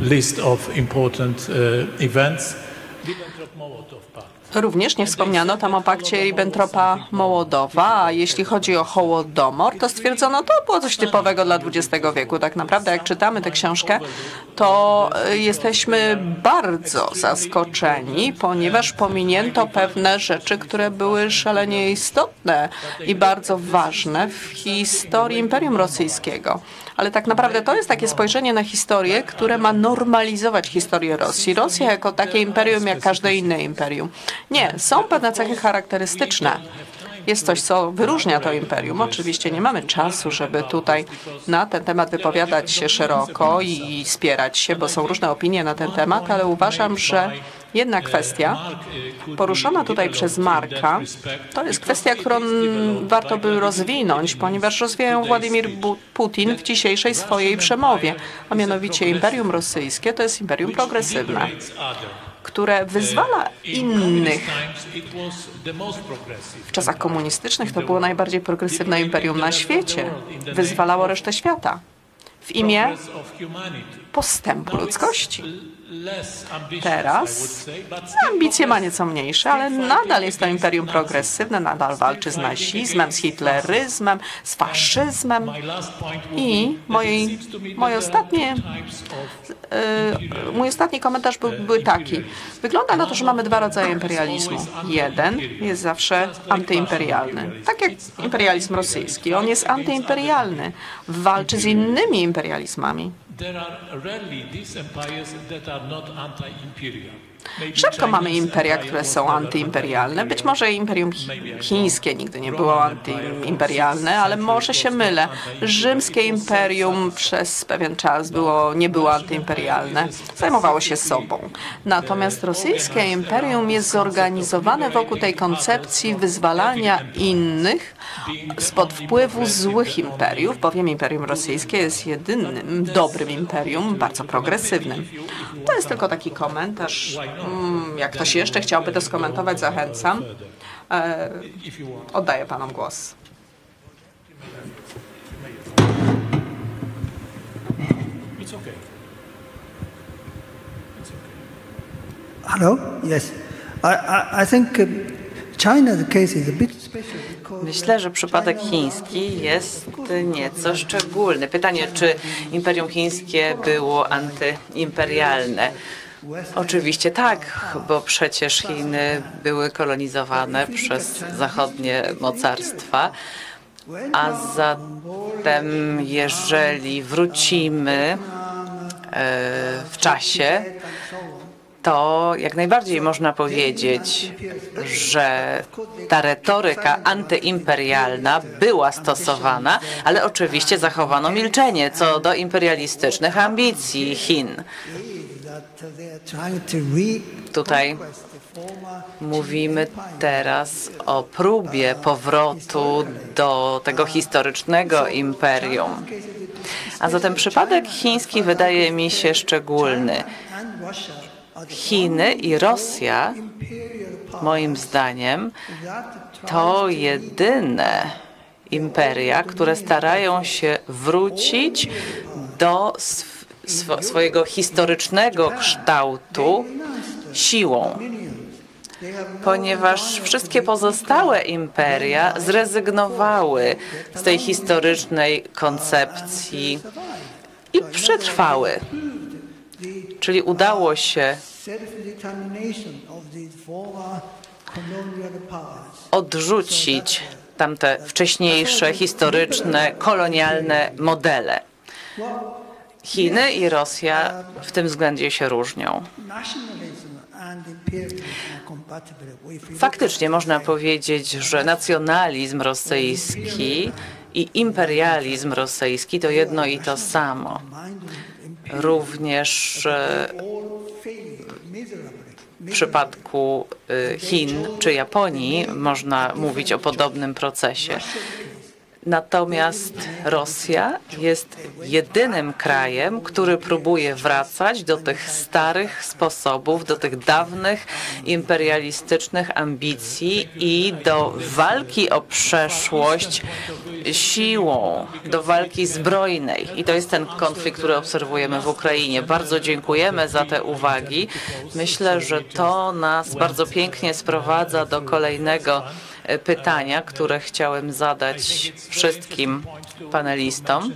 list of important uh, events Również nie wspomniano tam o pakcie Ribbentropa-Mołodowa, a jeśli chodzi o Hołodomor, to stwierdzono, to było coś typowego dla XX wieku. Tak naprawdę, jak czytamy tę książkę, to y, jesteśmy bardzo zaskoczeni, ponieważ pominięto pewne rzeczy, które były szalenie istotne i bardzo ważne w historii Imperium Rosyjskiego ale tak naprawdę to jest takie spojrzenie na historię, które ma normalizować historię Rosji. Rosja jako takie imperium, jak każde inne imperium. Nie, są pewne cechy charakterystyczne jest coś, co wyróżnia to imperium. Oczywiście nie mamy czasu, żeby tutaj na ten temat wypowiadać się szeroko i spierać się, bo są różne opinie na ten temat, ale uważam, że Jedna kwestia, poruszona tutaj przez Marka, to jest kwestia, którą warto by rozwinąć, ponieważ rozwijał Władimir Putin w dzisiejszej swojej przemowie, a mianowicie Imperium Rosyjskie to jest imperium progresywne które wyzwala innych. W czasach komunistycznych to było najbardziej progresywne imperium na świecie. Wyzwalało resztę świata w imię postępu ludzkości. Teraz ambicje ma nieco mniejsze, ale nadal jest to imperium progresywne, nadal walczy z nazizmem, z hitleryzmem, z faszyzmem. I moje, moje ostatnie, yy, mój ostatni komentarz był, był taki. Wygląda na to, że mamy dwa rodzaje imperializmu. Jeden jest zawsze antyimperialny, tak jak imperializm rosyjski. On jest antyimperialny, walczy z innymi imperializmami. There are rarely these empires that are not anti-imperial. Rzadko mamy imperia, które są antyimperialne. Być może imperium chińskie nigdy nie było antyimperialne, ale może się mylę. Rzymskie imperium przez pewien czas było, nie było antyimperialne. Zajmowało się sobą. Natomiast rosyjskie imperium jest zorganizowane wokół tej koncepcji wyzwalania innych spod wpływu złych imperiów, bowiem imperium rosyjskie jest jedynym dobrym imperium, bardzo progresywnym. To jest tylko taki komentarz jak ktoś jeszcze chciałby to skomentować, zachęcam. E, oddaję panom głos. Hello? Yes. I, I, I think uh, China's case is a bit special. Myślę, że przypadek chiński jest nieco szczególny. Pytanie, czy Imperium Chińskie było antyimperialne? Oczywiście tak, bo przecież Chiny były kolonizowane przez zachodnie mocarstwa. A zatem, jeżeli wrócimy e, w czasie, to jak najbardziej można powiedzieć, że ta retoryka antyimperialna była stosowana, ale oczywiście zachowano milczenie co do imperialistycznych ambicji Chin. Tutaj mówimy teraz o próbie powrotu do tego historycznego imperium. A zatem przypadek chiński wydaje mi się szczególny. Chiny i Rosja, moim zdaniem, to jedyne imperia, które starają się wrócić do sw sw swojego historycznego kształtu siłą. Ponieważ wszystkie pozostałe imperia zrezygnowały z tej historycznej koncepcji i przetrwały. Czyli udało się odrzucić tamte wcześniejsze, historyczne, kolonialne modele. Chiny i Rosja w tym względzie się różnią. Faktycznie można powiedzieć, że nacjonalizm rosyjski i imperializm rosyjski to jedno i to samo. Również e, w przypadku e, Chin czy Japonii można mówić o podobnym procesie. Natomiast Rosja jest jedynym krajem, który próbuje wracać do tych starych sposobów, do tych dawnych imperialistycznych ambicji i do walki o przeszłość siłą, do walki zbrojnej. I to jest ten konflikt, który obserwujemy w Ukrainie. Bardzo dziękujemy za te uwagi. Myślę, że to nas bardzo pięknie sprowadza do kolejnego pytania, które chciałem zadać wszystkim panelistom.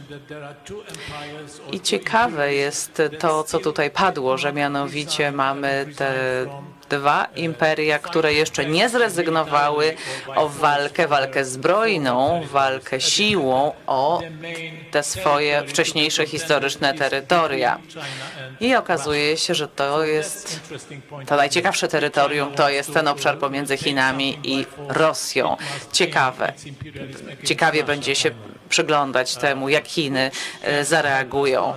I ciekawe jest to, co tutaj padło, że mianowicie mamy te dwa imperia, które jeszcze nie zrezygnowały o walkę, walkę zbrojną, walkę siłą o te swoje wcześniejsze historyczne terytoria. I okazuje się, że to jest to najciekawsze terytorium, to jest ten obszar pomiędzy Chinami i Rosją. Ciekawe. Ciekawie będzie się przyglądać temu, jak Chiny e, zareagują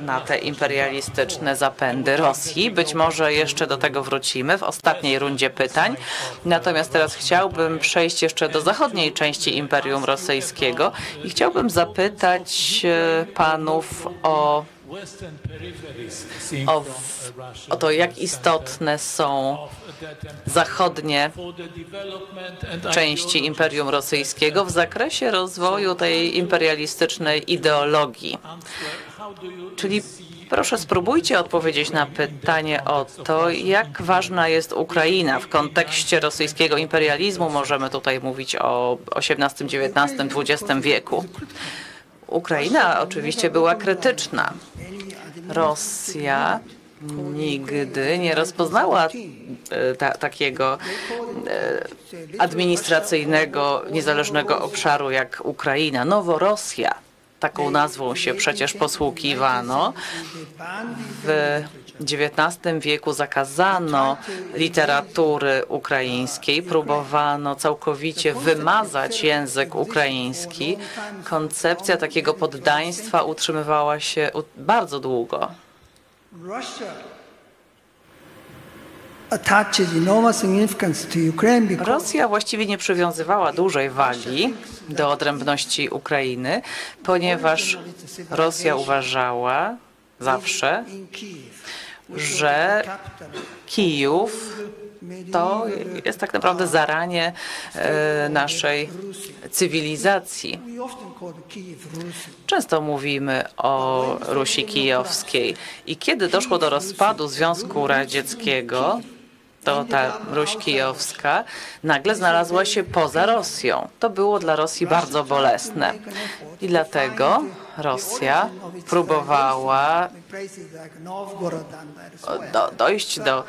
na te imperialistyczne zapędy Rosji. Być może jeszcze do tego wrócimy w ostatniej rundzie pytań. Natomiast teraz chciałbym przejść jeszcze do zachodniej części Imperium Rosyjskiego i chciałbym zapytać e, panów o o, o to, jak istotne są zachodnie części Imperium Rosyjskiego w zakresie rozwoju tej imperialistycznej ideologii. Czyli proszę spróbujcie odpowiedzieć na pytanie o to, jak ważna jest Ukraina w kontekście rosyjskiego imperializmu. Możemy tutaj mówić o XVIII, XIX, XX wieku. Ukraina oczywiście była krytyczna. Rosja nigdy nie rozpoznała e, ta, takiego e, administracyjnego, niezależnego obszaru jak Ukraina. Noworosja, taką nazwą się przecież posługiwano. W XIX wieku zakazano literatury ukraińskiej, próbowano całkowicie wymazać język ukraiński. Koncepcja takiego poddaństwa utrzymywała się bardzo długo. Russia attaches enormous significance to Ukraine because Rosja właściwie nie przywiązywała dużej wagi do odrębności Ukrainy, ponieważ Rosja uważała zawsze, że Kijów to jest tak naprawdę zaranie e, naszej cywilizacji. Często mówimy o Rusi Kijowskiej i kiedy doszło do rozpadu Związku Radzieckiego, to ta Ruś Kijowska nagle znalazła się poza Rosją. To było dla Rosji bardzo bolesne. I dlatego Rosja próbowała do, dojść do,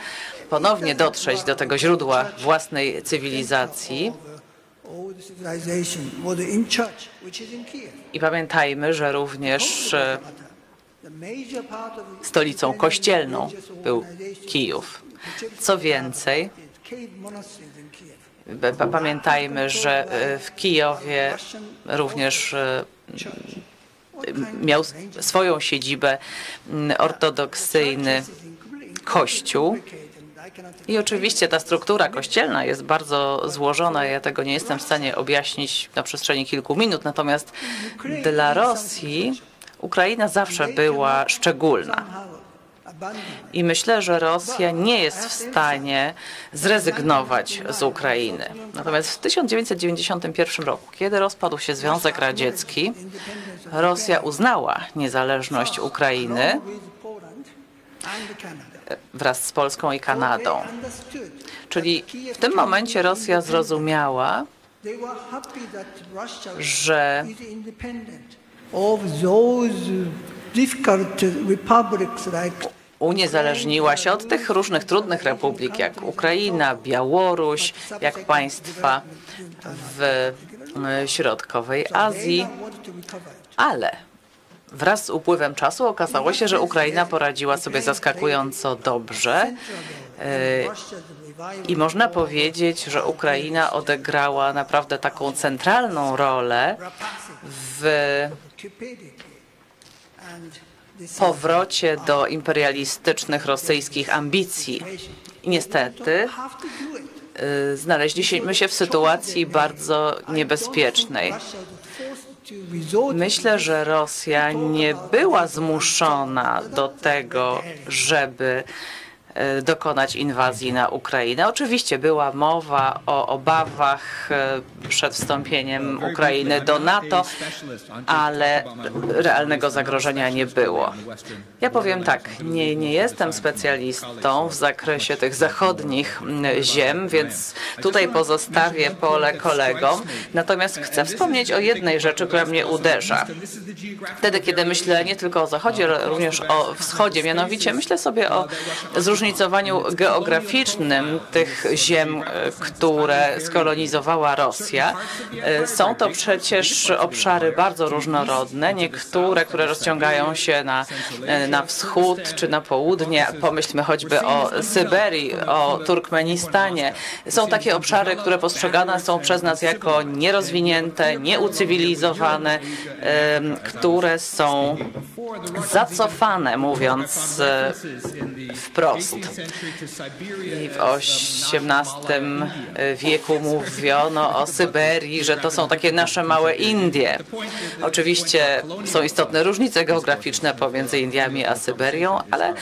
ponownie dotrzeć do tego źródła własnej cywilizacji. I pamiętajmy, że również e, stolicą kościelną był Kijów. Co więcej, pamiętajmy, że e, w Kijowie również e, miał swoją siedzibę ortodoksyjny kościół. I oczywiście ta struktura kościelna jest bardzo złożona. Ja tego nie jestem w stanie objaśnić na przestrzeni kilku minut. Natomiast dla Rosji Ukraina zawsze była szczególna. I myślę, że Rosja nie jest w stanie zrezygnować z Ukrainy. Natomiast w 1991 roku, kiedy rozpadł się Związek Radziecki, Rosja uznała niezależność Ukrainy wraz z Polską i Kanadą. Czyli w tym momencie Rosja zrozumiała, że uniezależniła się od tych różnych trudnych republik, jak Ukraina, Białoruś, jak państwa w środkowej Azji, ale wraz z upływem czasu okazało się, że Ukraina poradziła sobie zaskakująco dobrze. I można powiedzieć, że Ukraina odegrała naprawdę taką centralną rolę w powrocie do imperialistycznych rosyjskich ambicji. I niestety y, znaleźliśmy się w sytuacji bardzo niebezpiecznej. Myślę, że Rosja nie była zmuszona do tego, żeby dokonać inwazji na Ukrainę. Oczywiście była mowa o obawach e, przed wstąpieniem Ukrainy do NATO, ale realnego zagrożenia nie było. Ja powiem tak, nie, nie jestem specjalistą w zakresie tych zachodnich ziem, więc tutaj pozostawię pole kolegom. Natomiast chcę wspomnieć o jednej rzeczy, która mnie uderza. Wtedy, kiedy myślę nie tylko o Zachodzie, ale również o Wschodzie, mianowicie myślę sobie o zróżnicowaniu zróżnicowaniu geograficznym tych ziem, e, które skolonizowała Rosja. E, są to przecież obszary bardzo różnorodne, niektóre, które rozciągają się na, e, na wschód czy na południe. Pomyślmy choćby o Syberii, o Turkmenistanie. Są takie obszary, które postrzegane są przez nas jako nierozwinięte, nieucywilizowane, które są zacofane, mówiąc wprost. I w XVIII wieku mówiono o Syberii, że to są takie nasze małe Indie. Oczywiście są istotne różnice geograficzne pomiędzy Indiami a Syberią, ale e,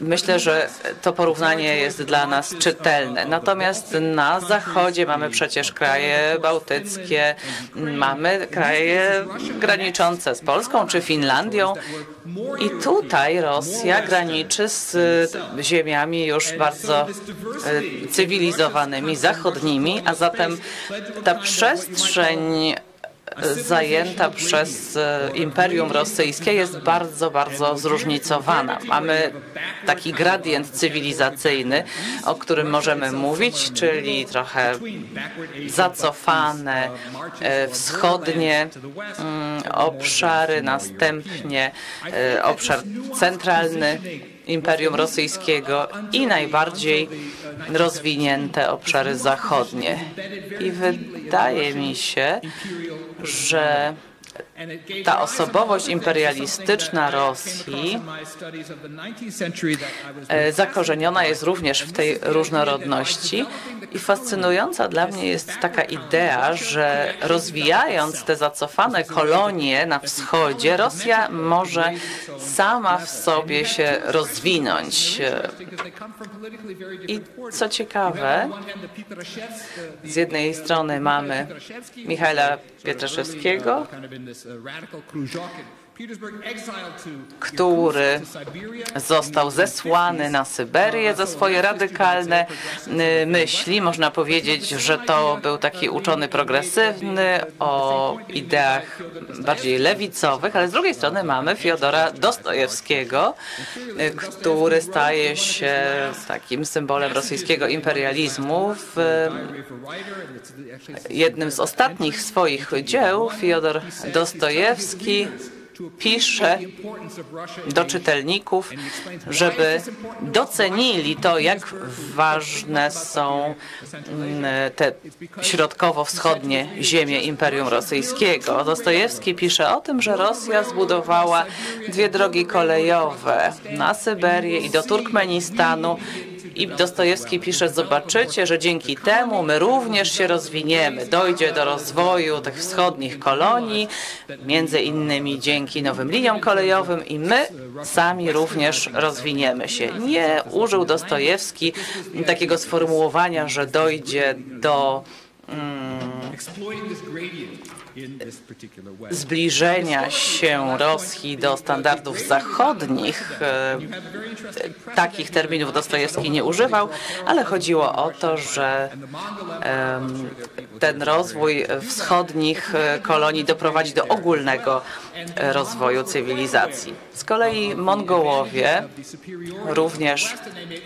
Myślę, że to porównanie jest dla nas czytelne. Natomiast na zachodzie mamy przecież kraje bałtyckie, mamy kraje graniczące z Polską czy Finlandią. I tutaj Rosja graniczy z ziemiami już bardzo e, cywilizowanymi, zachodnimi, a zatem ta przestrzeń zajęta przez e, Imperium Rosyjskie jest bardzo, bardzo zróżnicowana. Mamy taki gradient cywilizacyjny, o którym możemy mówić, czyli trochę zacofane e, wschodnie mm, obszary, następnie e, obszar centralny Imperium Rosyjskiego i najbardziej rozwinięte obszary zachodnie. I wydaje mi się, że ta osobowość imperialistyczna Rosji e, zakorzeniona jest również w tej różnorodności. i fascynująca dla mnie jest taka idea, że rozwijając te zacofane kolonie na wschodzie, Rosja może sama w sobie się rozwinąć. I co ciekawe, z jednej strony mamy Michaela Pietraszewskiego, Uh, radical Kruzhokin który został zesłany na Syberię za swoje radykalne y, myśli. Można powiedzieć, że to był taki uczony progresywny o ideach bardziej lewicowych, ale z drugiej strony mamy Fiodora Dostojewskiego, y, który staje się takim symbolem rosyjskiego imperializmu. W jednym z ostatnich swoich dzieł Fiodor Dostojewski pisze do czytelników, żeby docenili to, jak ważne są mm, te środkowo-wschodnie ziemie Imperium Rosyjskiego. Dostojewski pisze o tym, że Rosja zbudowała dwie drogi kolejowe na Syberię i do Turkmenistanu i Dostojewski pisze, zobaczycie, że dzięki temu my również się rozwiniemy. Dojdzie do rozwoju tych wschodnich kolonii, między innymi dzięki nowym liniom kolejowym i my sami również rozwiniemy się. Nie użył Dostojewski takiego sformułowania, że dojdzie do zbliżenia się Rosji do standardów zachodnich. E, takich terminów Dostojewski nie używał, ale chodziło o to, że ten rozwój wschodnich e, kolonii doprowadzi do ogólnego e, rozwoju cywilizacji. Z kolei Mongołowie również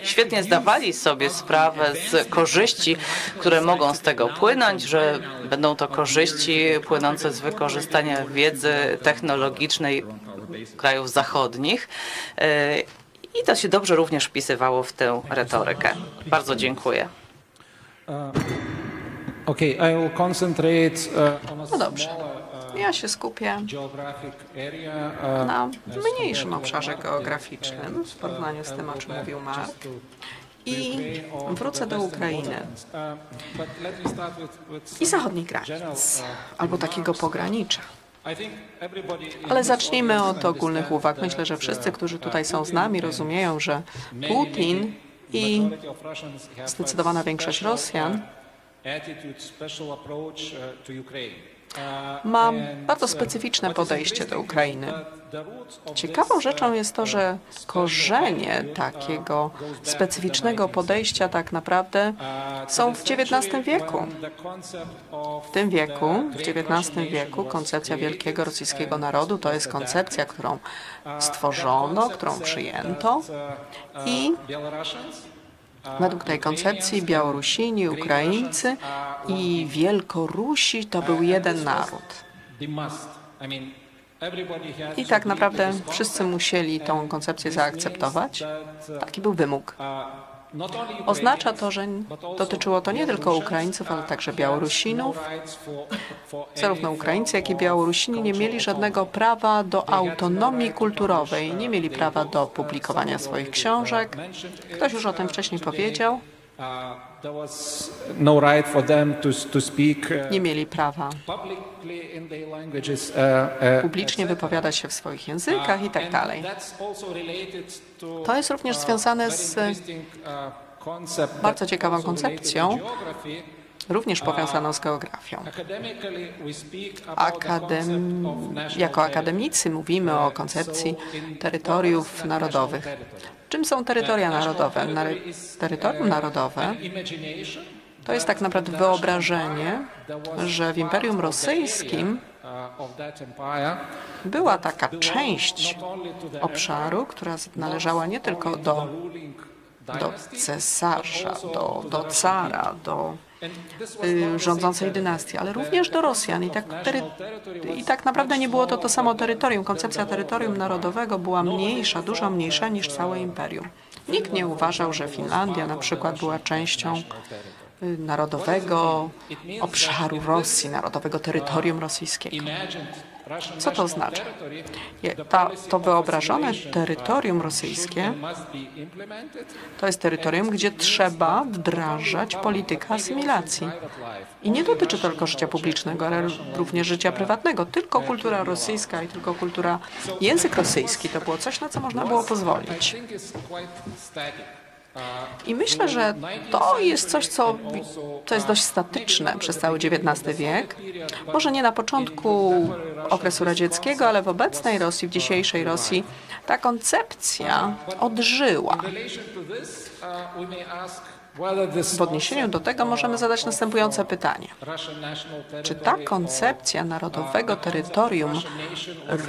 świetnie zdawali sobie sprawę z korzyści, które mogą z tego płynąć, że będą to korzyści płynące z wykorzystania wiedzy technologicznej krajów zachodnich. E, I to się dobrze również wpisywało w tę retorykę. Bardzo dziękuję. On a No dobrze. Ja się skupię na mniejszym obszarze geograficznym w porównaniu z tym, o czym mówił Mark. I wrócę do Ukrainy i zachodnich granic, albo takiego pogranicza. Ale zacznijmy od ogólnych uwag. Myślę, że wszyscy, którzy tutaj są z nami, rozumieją, że Putin i zdecydowana większość Rosjan ma bardzo specyficzne podejście do Ukrainy. Ciekawą rzeczą jest to, że korzenie takiego specyficznego podejścia tak naprawdę są w XIX wieku. W tym wieku, w XIX wieku, koncepcja wielkiego rosyjskiego narodu to jest koncepcja, którą stworzono, którą przyjęto i Według tej koncepcji Białorusini, Ukraińcy i Wielkorusi to był jeden naród. I tak naprawdę wszyscy musieli tą koncepcję zaakceptować. Taki był wymóg. Oznacza to, że dotyczyło to nie tylko Ukraińców, ale także Białorusinów. Zarówno Ukraińcy, jak i Białorusini nie mieli żadnego prawa do autonomii kulturowej, nie mieli prawa do publikowania swoich książek. Ktoś już o tym wcześniej powiedział. Uh, Nie mieli prawa. Uh, uh, publicznie wypowiadać się w swoich językach i tak dalej. to jest również związane z uh, bardzo ciekawą koncepcją, również powiązaną z geografią. Akadem... Jako akademicy mówimy o koncepcji terytoriów narodowych. Czym są terytoria narodowe? Terytorium narodowe to jest tak naprawdę wyobrażenie, że w Imperium Rosyjskim była taka część obszaru, która należała nie tylko do, do cesarza, do, do cara, do rządzącej dynastii, ale również do Rosjan. I tak, I tak naprawdę nie było to to samo terytorium. Koncepcja terytorium narodowego była mniejsza, dużo mniejsza niż całe imperium. Nikt nie uważał, że Finlandia na przykład była częścią y, narodowego obszaru Rosji, narodowego terytorium rosyjskiego. Co to Je- Ta, to wyobrażone terytorium rosyjskie to jest terytorium, gdzie trzeba wdrażać politykę asymilacji. I nie dotyczy to tylko życia publicznego, ale również życia prywatnego. Tylko kultura rosyjska i tylko kultura, język rosyjski to było coś, na co można było pozwolić. I myślę, że to jest coś, co, co jest dość statyczne przez cały XIX wiek. Może nie na początku okresu radzieckiego, ale w obecnej Rosji, w dzisiejszej Rosji, ta koncepcja odżyła. W odniesieniu do tego możemy zadać następujące pytanie. Czy ta koncepcja narodowego terytorium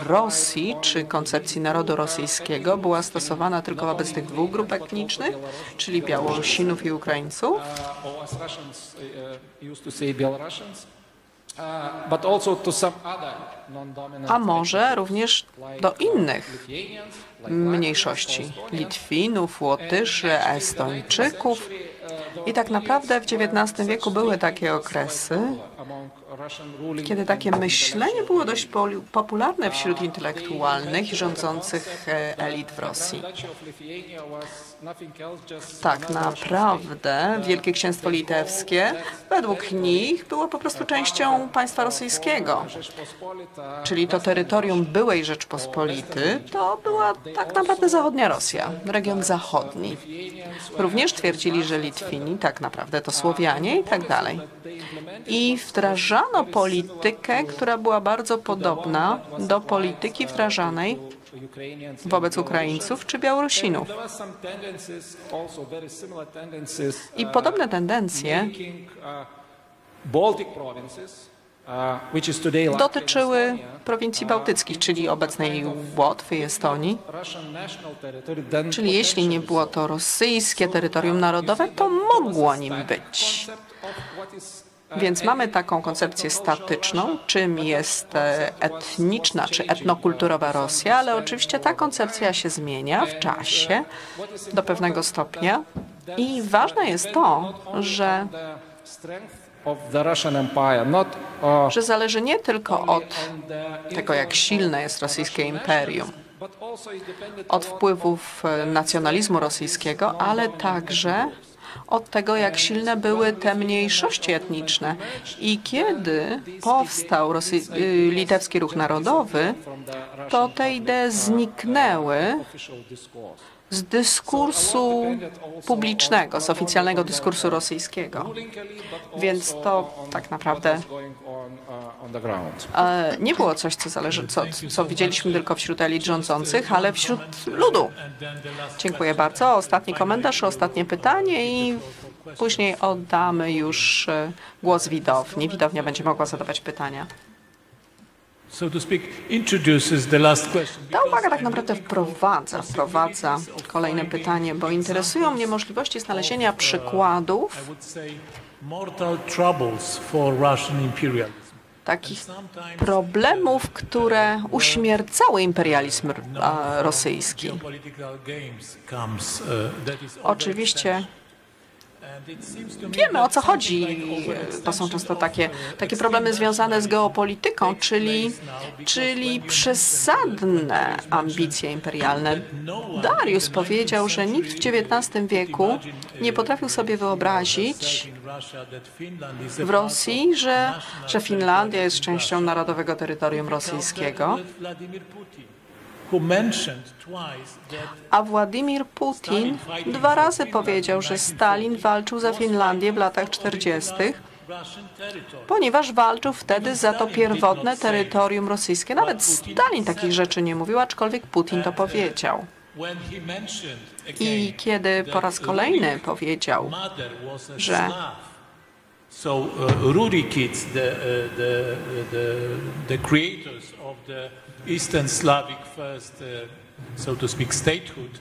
Rosji, czy koncepcji narodu rosyjskiego była stosowana tylko wobec tych dwóch grup etnicznych, czyli Białorusinów i Ukraińców? a może również do innych mniejszości Litwinów, Łotyszy, Estończyków. I tak naprawdę w XIX wieku były takie okresy, kiedy takie myślenie było dość popularne wśród intelektualnych i rządzących e, elit w Rosji. Tak naprawdę Wielkie Księstwo Litewskie według nich było po prostu częścią państwa rosyjskiego. Czyli to terytorium byłej Rzeczpospolity to była tak naprawdę zachodnia Rosja, region zachodni. Również twierdzili, że Litwini tak naprawdę to Słowianie i tak dalej. I wdrażano politykę, która była bardzo podobna do polityki wdrażanej. Wobec Ukraińców czy Białorusinów. I podobne tendencje uh, provinces, uh, and dotyczyły prowincji bałtyckich, czyli obecnej Łotwy i Estonii. Czyli jeśli nie było to rosyjskie terytorium narodowe, to mogło nim być. Więc mamy taką koncepcję statyczną, czym jest e, etniczna czy etnokulturowa Rosja, ale oczywiście ta koncepcja się zmienia w czasie do pewnego stopnia. I ważne jest to, że, że zależy nie tylko od tego, jak silne jest rosyjskie imperium, od wpływów e, nacjonalizmu rosyjskiego, ale także od tego, jak silne były te mniejszości etniczne. I kiedy powstał Rosy- y, litewski ruch narodowy, to te idee zniknęły. Z dyskursu publicznego, z oficjalnego dyskursu rosyjskiego. Więc to tak naprawdę e, nie było coś, co, zależy, co, co widzieliśmy tylko wśród elit rządzących, ale wśród ludu. Dziękuję bardzo. Ostatni komentarz, ostatnie pytanie i później oddamy już e, głos widowni. Widownia będzie mogła zadawać pytania. so to speak, introduces the last question. Ta uwaga tak naprawdę wprowadza, wprowadza kolejne pytanie, bo interesują mnie możliwości znalezienia przykładów Russian imperialism. takich problemów, które uśmiercały imperializm rosyjski. Uh, Oczywiście and it seems to me wiemy o co chodzi. To są często takie, takie problemy związane z geopolityką, czyli, czyli przesadne ambicje imperialne. Darius powiedział, że nikt w XIX wieku nie potrafił sobie wyobrazić w Rosji, że, że Finlandia jest częścią narodowego terytorium rosyjskiego. A Władimir Putin dwa razy powiedział, że Stalin walczył za Finlandię w latach 40., Russian territory. ponieważ walczył wtedy za to pierwotne terytorium rosyjskie. Nawet Stalin takich rzeczy nie mówił, aczkolwiek Putin to powiedział. He mentioned I kiedy po raz kolejny powiedział, że. So uh, Rurikids, the, uh, the, the, the creators of the Eastern Slavic first, uh, so to speak, statehood,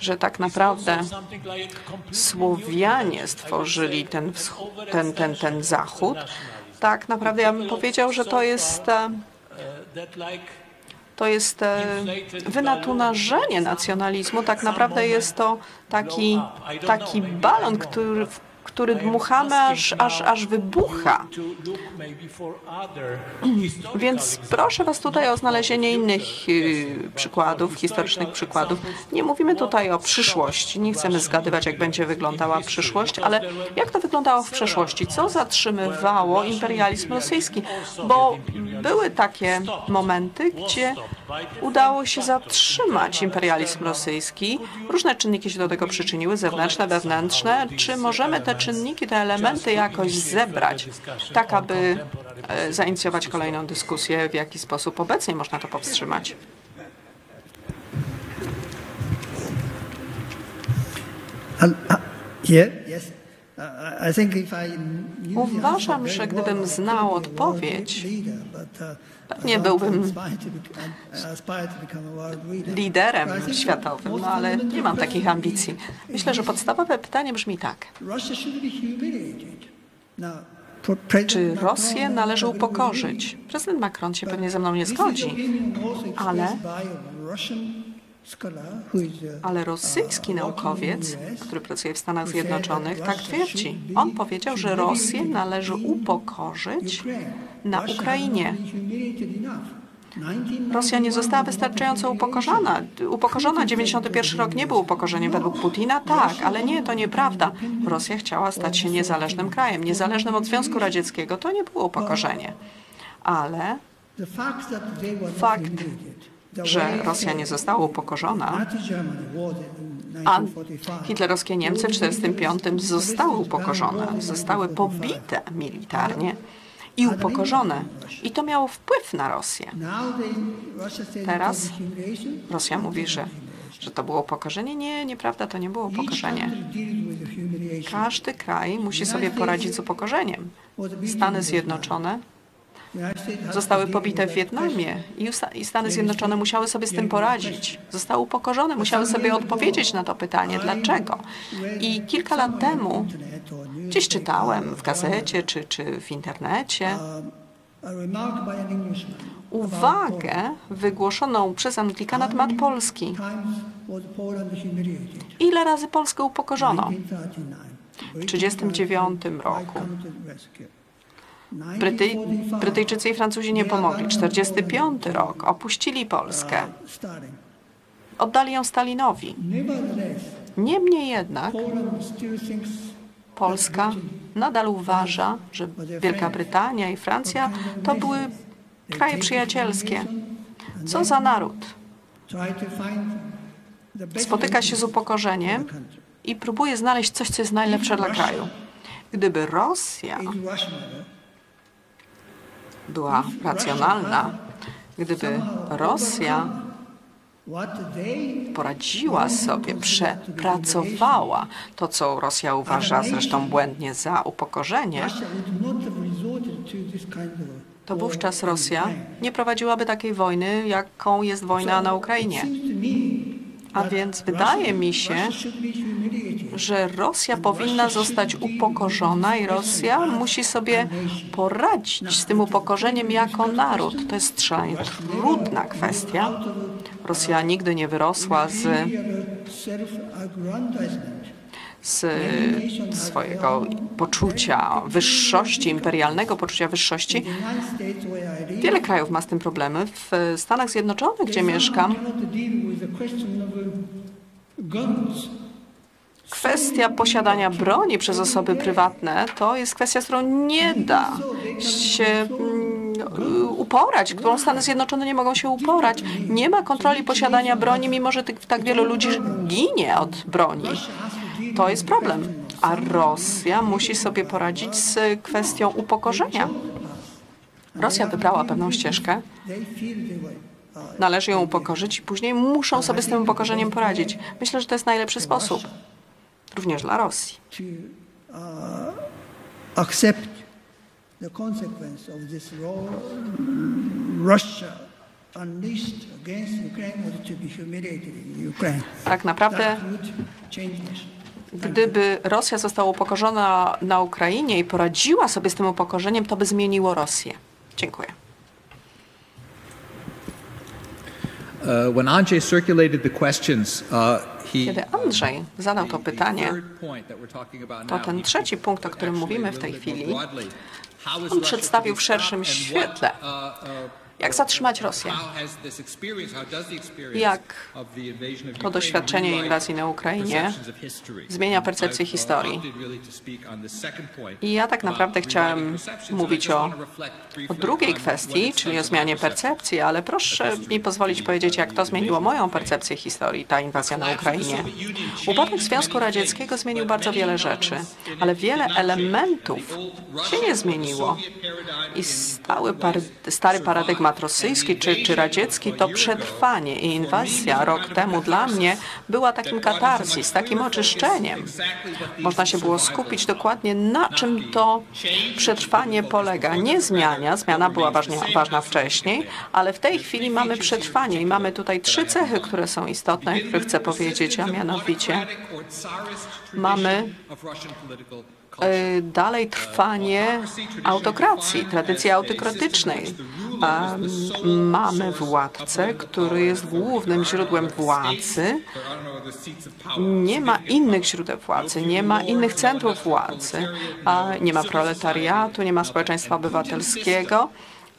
że tak naprawdę Słowianie stworzyli ten, ten, ten, ten zachód. Tak naprawdę ja bym powiedział, że to jest, e, like to jest e, wynaturzenie nacjonalizmu. Tak naprawdę jest to taki, taki balon, który, który dmuchamy, aż, aż, aż wybucha. Więc proszę Was tutaj o znalezienie innych y, przykładów, historycznych przykładów. Nie mówimy tutaj o przyszłości, nie chcemy zgadywać, jak będzie wyglądała przyszłość, ale jak to wyglądało w przeszłości? Co zatrzymywało imperializm rosyjski? Bo były takie momenty, gdzie udało się zatrzymać imperializm rosyjski. Różne czynniki się do tego przyczyniły, zewnętrzne, wewnętrzne. Czy możemy te czynniki, te elementy jakoś zebrać, tak aby e, zainicjować kolejną dyskusję, w jaki sposób obecnie można to powstrzymać? Uh, uh, yeah, yes. Uważam, że gdybym znał odpowiedź, uh, don't byłbym liderem światowym, no ale nie mam takich ambicji. Myślę, że podstawowe pytanie brzmi tak. Czy Rosję należy upokorzyć? Prezydent Macron się pewnie ze mną nie zgodzi, ale ale rosyjski naukowiec, który pracuje w Stanach Zjednoczonych, tak twierdzi. On powiedział, że Rosję należy upokorzyć na Ukrainie. not been humiliated enough. 1991 Rosja nie została wystarczająco upokorzona. Upokorzona 91 rok nie był upokorzeniem według Putina, tak, ale nie, to nieprawda. Rosja chciała stać się niezależnym krajem, niezależnym od Związku Radzieckiego. To nie było upokorzenie. Ale Fakt, że Rosja nie została upokorzona, a 1945, hitlerowskie Niemcy w 1945 zostały upokorzone, zostały pobite militarnie i upokorzone. I to miało wpływ na Rosję. Teraz. Rosja mówi, że, że to było upokorzenie. Nie, nieprawda, to nie było upokorzenie. Każdy kraj musi sobie poradzić z upokorzeniem. Stany Zjednoczone zostały pobite w Wietnamie i Stany Zjednoczone musiały sobie z tym poradzić. Zostały upokorzone, musiały sobie odpowiedzieć na to pytanie, dlaczego. I kilka lat temu gdzieś czytałem w gazecie czy, czy w internecie uwagę wygłoszoną przez Anglikana na temat Polski. Ile razy Polskę upokorzono? 1939. W 1939 roku. Come to the rescue. Bryty, 1945, Brytyjczycy i Francuzi nie pomogli. 45 rok opuścili Polskę. Oddali ją Stalinowi. Niemniej jednak Polska nadal uważa, że Wielka Brytania i Francja to były kraje przyjacielskie. Co za naród? Spotyka się z upokorzeniem i próbuje znaleźć coś, co jest najlepsze dla kraju. Gdyby Rosja. Była racjonalna, gdyby Rosja poradziła sobie, przepracowała to, co Rosja uważa zresztą błędnie za upokorzenie, to wówczas Rosja nie prowadziła takiej wojny, jaką jest wojna na Ukrainie. A więc wydaje mi się, Że Rosja powinna zostać upokorzona i Rosja musi sobie poradzić z tym upokorzeniem jako naród. To jest trudna kwestia. Rosja nigdy nie wyrosła z, z swojego poczucia wyższości, imperialnego poczucia wyższości. Wiele krajów ma z tym problemy. W Stanach Zjednoczonych, gdzie mieszkam, kwestia posiadania broni przez osoby prywatne to jest kwestia, z którą nie da się mm, uporać, którą Stany Zjednoczone nie mogą się uporać. Nie ma kontroli posiadania broni, mimo że tak wielu ludzi ginie od broni. To jest problem. A Rosja musi sobie poradzić z kwestią upokorzenia. Rosja wybrała pewną ścieżkę, należy ją upokorzyć i później muszą sobie z tym upokorzeniem poradzić. Myślę, że to jest najlepszy sposób, również dla Rosji. to accept the consequence of this role Russia unleashed against Ukraine was to be humiliated in Ukraine. Tak naprawdę, gdyby Rosja została upokorzona na Ukrainie i poradziła sobie z tym upokorzeniem, to by zmieniło Rosję. Dziękuję. Uh, when Andrzej circulated the questions, uh, he Kiedy Andrzej zadał to pytanie, to ten trzeci punkt, o którym mówimy w tej chwili, on przedstawił w szerszym stopped and świetle. Jak zatrzymać Rosję? Jak to doświadczenie inwazji na Ukrainie zmienia percepcję historii. I ja tak naprawdę chciałem mówić o, o drugiej kwestii, czyli o zmianie percepcji, ale proszę mi pozwolić powiedzieć, jak to zmieniło moją percepcję historii, ta inwazja na Ukrainie. Upadek Związku Radzieckiego zmienił bardzo wiele rzeczy, ale wiele elementów się nie zmieniło. I stały par, stary paradygmat rosyjski czy, czy radziecki to przetrwanie i inwazja rok temu dla mnie była takim katarzis, takim oczyszczeniem. Można się było skupić dokładnie na czym to przetrwanie polega. Nie zmiana, zmiana była ważnia, ważna wcześniej, ale w tej chwili mamy przetrwanie i mamy tutaj trzy cechy, które są istotne, które chcę powiedzieć, a mianowicie mamy dalej trwanie autokracji, tradycji autokratycznej. Mamy władcę, który jest głównym źródłem władzy. Nie ma innych źródeł władzy, nie ma innych centrów władzy, nie ma proletariatu, nie ma społeczeństwa obywatelskiego.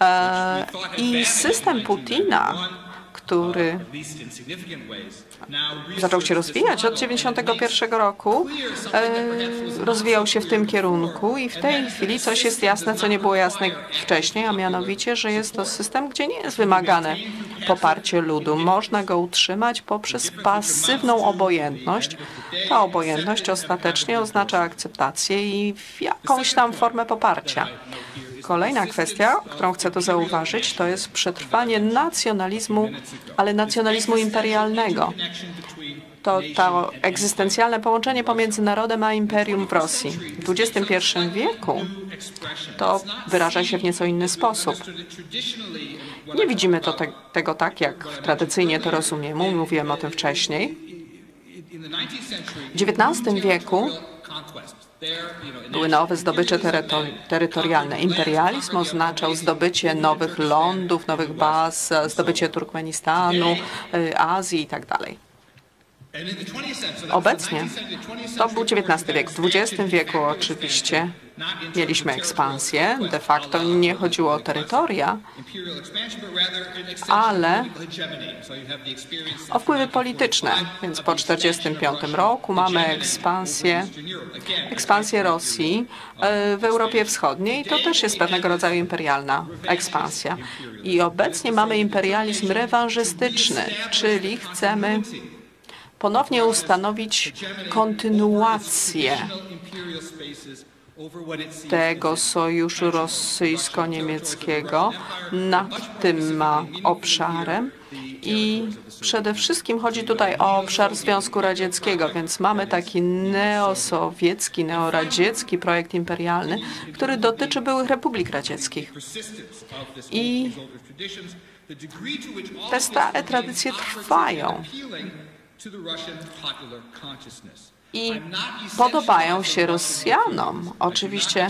E, I system Putina, który zaczął się rozwijać od 1991 roku, e, rozwijał się w tym kierunku i w tej chwili coś jest jasne, co nie było jasne wcześniej, a mianowicie, że jest to system, gdzie nie jest wymagane poparcie ludu. Można go utrzymać poprzez pasywną obojętność. Ta obojętność ostatecznie oznacza akceptację i jakąś tam formę poparcia. Kolejna kwestia, którą chcę tu zauważyć, to jest przetrwanie nacjonalizmu, ale nacjonalizmu imperialnego. To to egzystencjalne połączenie pomiędzy narodem a imperium w Rosji. W XXI wieku to wyraża się w nieco inny sposób. Nie widzimy to te, tego tak, jak tradycyjnie to rozumiemy. Mówiłem o tym wcześniej. W XIX wieku były nowe zdobycze terytor terytorialne. Imperializm oznaczał zdobycie nowych lądów, nowych baz, zdobycie Turkmenistanu, y, Azji itd. Obecnie to był XIX wiek. W XX wieku oczywiście mieliśmy ekspansję. De facto nie chodziło o terytoria, ale o wpływy polityczne. Więc po 1945 roku mamy ekspansję, ekspansję Rosji e, w Europie Wschodniej. To też jest pewnego rodzaju imperialna ekspansja. I obecnie mamy imperializm rewanżystyczny, czyli chcemy ponownie ustanowić kontynuację tego sojuszu rosyjsko-niemieckiego nad tym obszarem i przede wszystkim chodzi tutaj o obszar Związku Radzieckiego, więc mamy taki neosowiecki, neoradziecki projekt imperialny, który dotyczy byłych republik radzieckich. I te stare tradycje trwają to the Russian popular consciousness. I podobają się Rosjanom. Oczywiście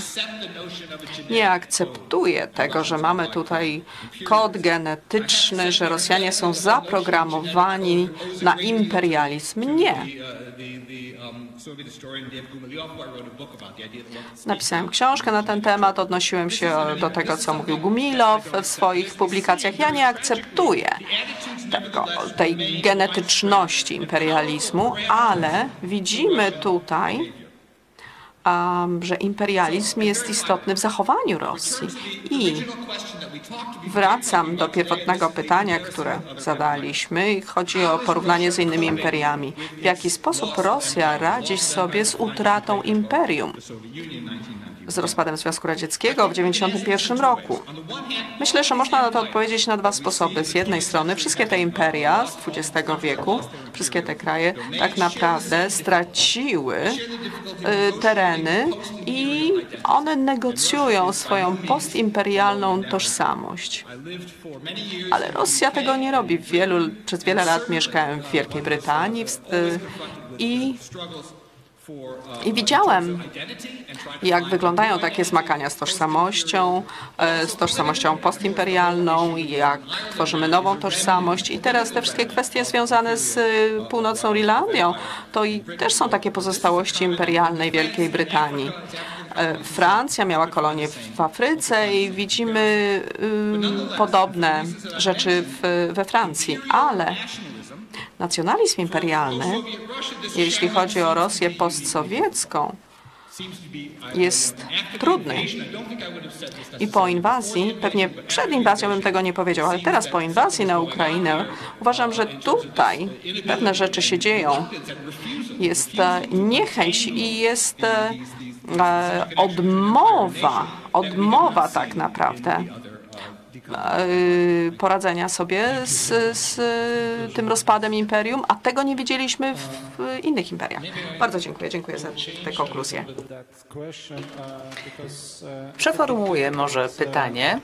nie akceptuję tego, że mamy tutaj kod genetyczny, że Rosjanie są zaprogramowani na imperializm. Nie. Napisałem książkę na ten temat, odnosiłem się do tego, co mówił Gumilow w swoich publikacjach. Ja nie akceptuję tego, tej genetyczności imperializmu, ale widzimy tutaj, um, że imperializm jest istotny w zachowaniu Rosji. I wracam do pierwotnego pytania, które zadaliśmy. Chodzi o porównanie z innymi imperiami. W jaki sposób Rosja radzi sobie z utratą imperium? Z rozpadem Związku Radzieckiego w 1991 roku? Myślę, że można na to odpowiedzieć na dwa sposoby. Z jednej strony wszystkie te imperia z XX wieku, wszystkie te kraje tak naprawdę straciły y, tereny i one negocjują swoją postimperialną tożsamość. Ale Rosja tego nie robi. Wielu, przez wiele lat mieszkałem w Wielkiej Brytanii w, y, i i widziałem, jak wyglądają takie zmagania z tożsamością, e, z tożsamością postimperialną, jak tworzymy nową tożsamość. I teraz te wszystkie kwestie związane z e, północną Irlandią, to i też są takie pozostałości imperialnej Wielkiej Brytanii. E, Francja miała kolonie w Afryce i widzimy podobne rzeczy w, we Francji, ale Nacjonalizm imperialny, jeśli chodzi o Rosję postsowiecką, jest trudny. I po inwazji, pewnie przed inwazją bym tego nie powiedział, ale teraz po inwazji na Ukrainę uważam, że tutaj pewne rzeczy się dzieją. Jest e, niechęć i jest e, e, odmowa, odmowa tak naprawdę poradzenia sobie z, z tym rozpadem imperium, a tego nie widzieliśmy w innych imperiach. Bardzo dziękuję. Dziękuję za te konkluzje. Przeformułuję może pytanie,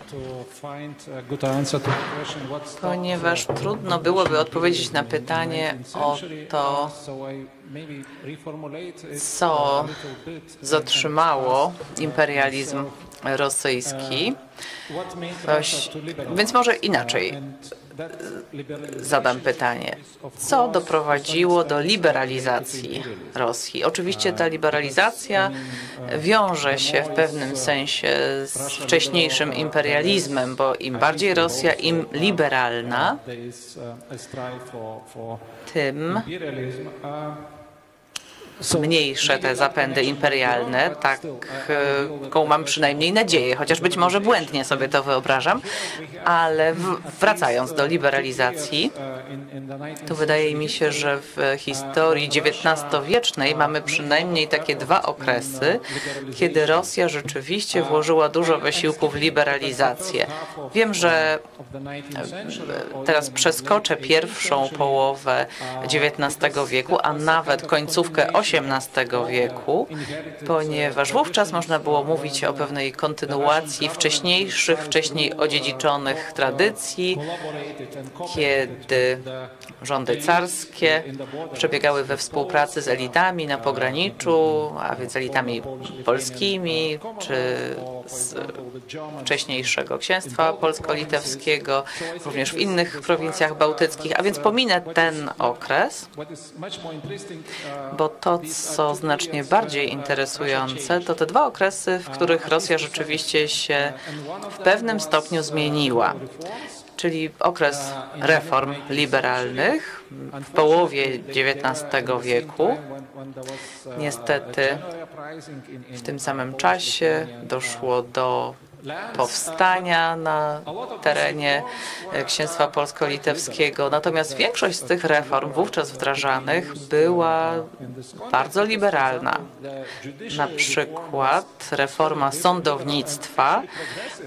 ponieważ trudno byłoby odpowiedzieć na pytanie o to, co zatrzymało imperializm rosyjski. Ktoś, liberalize? więc może inaczej liberalization zadam pytanie. Co doprowadziło do liberalizacji Rosji? Oczywiście ta liberalizacja wiąże się w pewnym sensie z wcześniejszym imperializmem, bo im bardziej Rosja, im liberalna, for tym mniejsze te zapędy imperialne, tak, e, taką mam przynajmniej nadzieję, chociaż być może błędnie sobie to wyobrażam, ale wracając do liberalizacji, in, in the 19th to wydaje mi się, że w historii XIX-wiecznej mamy przynajmniej takie dwa okresy, kiedy Rosja rzeczywiście włożyła dużo wysiłku w liberalizację. Wiem, że of the 19th century, teraz przeskoczę pierwszą połowę XIX wieku, a nawet końcówkę XVIII wieku, ponieważ wówczas można było mówić o pewnej kontynuacji wcześniejszych, wcześniej odziedziczonych tradycji, kiedy rządy carskie przebiegały we współpracy z elitami na pograniczu, a więc elitami polskimi, czy z wcześniejszego księstwa polsko-litewskiego, również w innych prowincjach bałtyckich, a więc pominę ten okres, bo to, co znacznie bardziej interesujące, to te dwa okresy, w których Rosja rzeczywiście się w pewnym stopniu zmieniła. Czyli okres reform liberalnych w połowie XIX wieku. Niestety w tym samym czasie doszło do powstania na terenie Księstwa Polsko-Litewskiego. Natomiast większość z tych reform wówczas wdrażanych była bardzo liberalna. Na przykład reforma sądownictwa,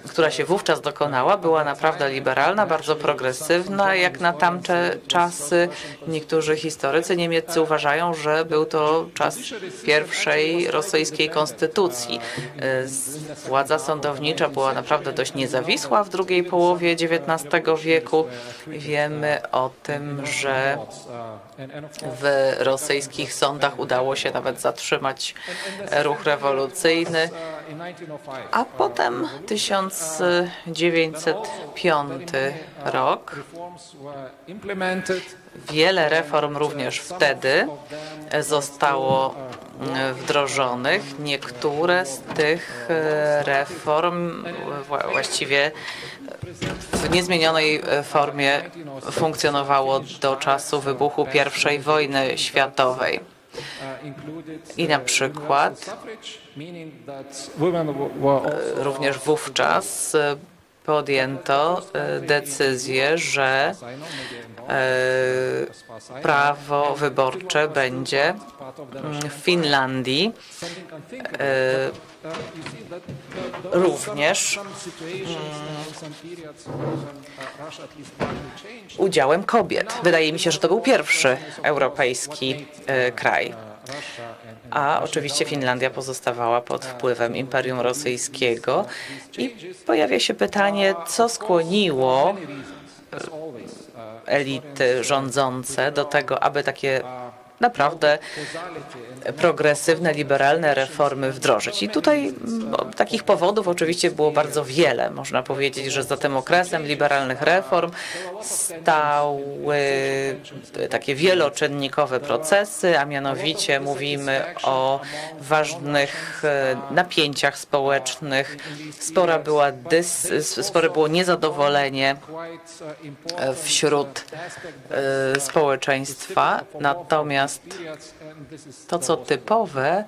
która się wówczas dokonała, była naprawdę liberalna, bardzo progresywna, jak na tamte czasy. Niektórzy historycy niemieccy uważają, że był to czas pierwszej rosyjskiej konstytucji. Z- Władza sądownicza była naprawdę dość niezawisła w drugiej połowie XIX wieku. Wiemy o tym, że w rosyjskich sądach udało się nawet zatrzymać ruch rewolucyjny. In 1905, A potem 1905 rok. Wiele reform również wtedy zostało mm, wdrożonych. Niektóre z tych e, reform wła- właściwie w niezmienionej e, formie funkcjonowało do czasu wybuchu I wojny światowej. I na przykład also również wówczas e, podjęto e, decyzję, że e, prawo wyborcze będzie mm, w Finlandii e, również changed. udziałem kobiet. Wydaje mi się, że to był pierwszy europejski kraj. A oczywiście Finlandia pozostawała pod wpływem Imperium Rosyjskiego. I pojawia się pytanie, co skłoniło uh, elity rządzące do tego, aby takie naprawdę progresywne, liberalne reformy wdrożyć. I tutaj takich powodów oczywiście było bardzo wiele. Można powiedzieć, że za tym okresem liberalnych reform stały takie wieloczynnikowe procesy, a mianowicie mówimy o ważnych e, napięciach społecznych. Spora była dys, spore było niezadowolenie important wśród e, społeczeństwa, natomiast to, co typowe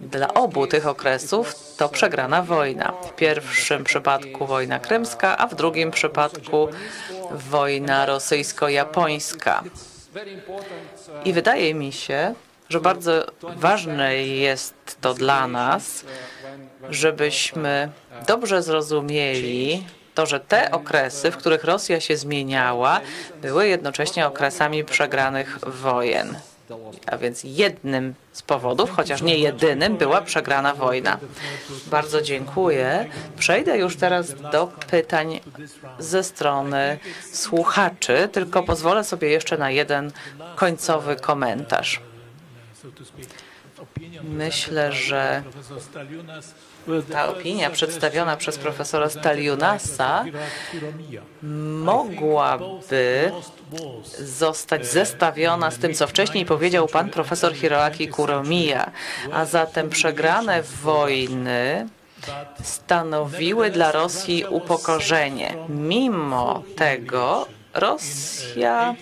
dla obu tych okresów, to przegrana wojna. W pierwszym przypadku wojna krymska, a w drugim przypadku wojna rosyjsko-japońska. I wydaje mi się, że bardzo ważne jest to dla nas, żebyśmy dobrze zrozumieli to, że te okresy, w których Rosja się zmieniała, były jednocześnie okresami przegranych wojen. A więc jednym z powodów, chociaż nie jedynym, była przegrana wojna. Bardzo dziękuję. Przejdę już teraz do pytań ze strony słuchaczy, tylko pozwolę sobie jeszcze na jeden końcowy komentarz. Myślę, że ta opinia przedstawiona przez profesora Staliunasa mogłaby zostać zestawiona z tym, co wcześniej powiedział pan profesor Hiroaki Kuromiya, a zatem przegrane wojny stanowiły dla Rosji upokorzenie. Mimo tego Rosja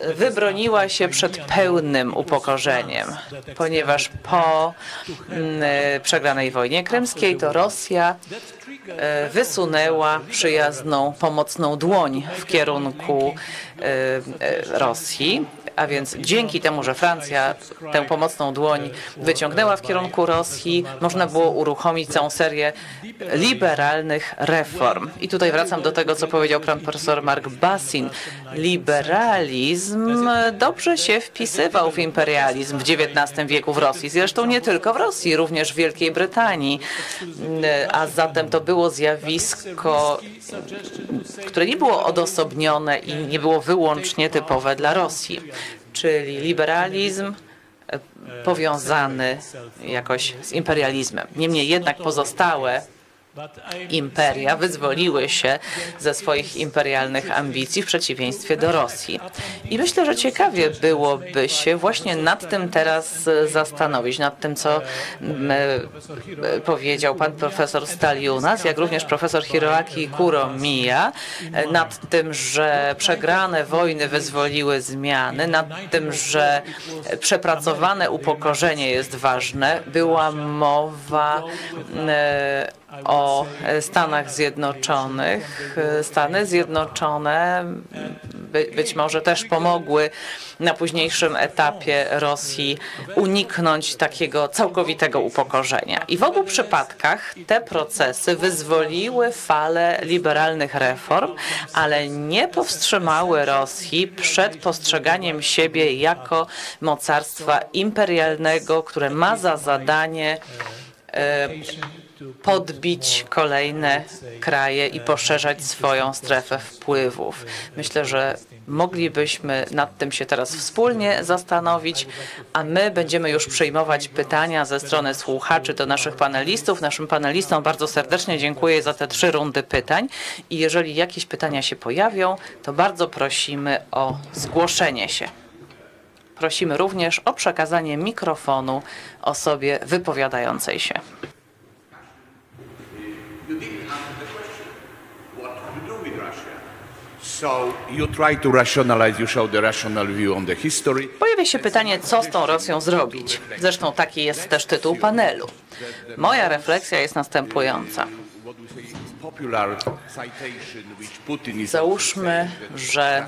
wybroniła się przed pełnym upokorzeniem, ponieważ po mm, przegranej wojnie krymskiej to Rosja e, wysunęła przyjazną, pomocną dłoń w kierunku e, e, Rosji. A więc dzięki temu, że Francja tę pomocną dłoń wyciągnęła w kierunku Rosji, można było uruchomić całą serię liberalnych reform. I tutaj wracam do tego, co powiedział pan profesor Mark Bassin. Liberalizm dobrze się wpisywał w imperializm w XIX wieku w Rosji. Zresztą nie tylko w Rosji, również w Wielkiej Brytanii. A zatem to było zjawisko, które nie było odosobnione i nie było wyłącznie typowe dla Rosji czyli liberalizm e, powiązany jakoś z imperializmem. Niemniej jednak pozostałe imperia wyzwoliły się ze swoich imperialnych ambicji w przeciwieństwie do Rosji. I myślę, że ciekawie byłoby się właśnie nad tym teraz zastanowić, nad tym, co powiedział pan profesor Staliunas, jak również profesor Hiroaki Kuromiya, nad tym, że przegrane wojny wyzwoliły zmiany, nad tym, że przepracowane upokorzenie jest ważne. Była mowa e, o Stanach Zjednoczonych. Stany Zjednoczone by, być może też pomogły na późniejszym etapie Rosji uniknąć takiego całkowitego upokorzenia. I w obu przypadkach te procesy wyzwoliły falę liberalnych reform, ale nie powstrzymały Rosji przed postrzeganiem siebie jako mocarstwa imperialnego, które ma za zadanie e, podbić kolejne kraje i poszerzać swoją strefę wpływów. Myślę, że moglibyśmy nad tym się teraz wspólnie zastanowić, a my będziemy już przyjmować pytania ze strony słuchaczy do naszych panelistów. Naszym panelistom bardzo serdecznie dziękuję za te trzy rundy pytań i jeżeli jakieś pytania się pojawią, to bardzo prosimy o zgłoszenie się. Prosimy również o przekazanie mikrofonu osobie wypowiadającej się. Pojawia się pytanie, co z tą Rosją zrobić. Zresztą taki jest też tytuł panelu. Moja refleksja jest następująca. Załóżmy, że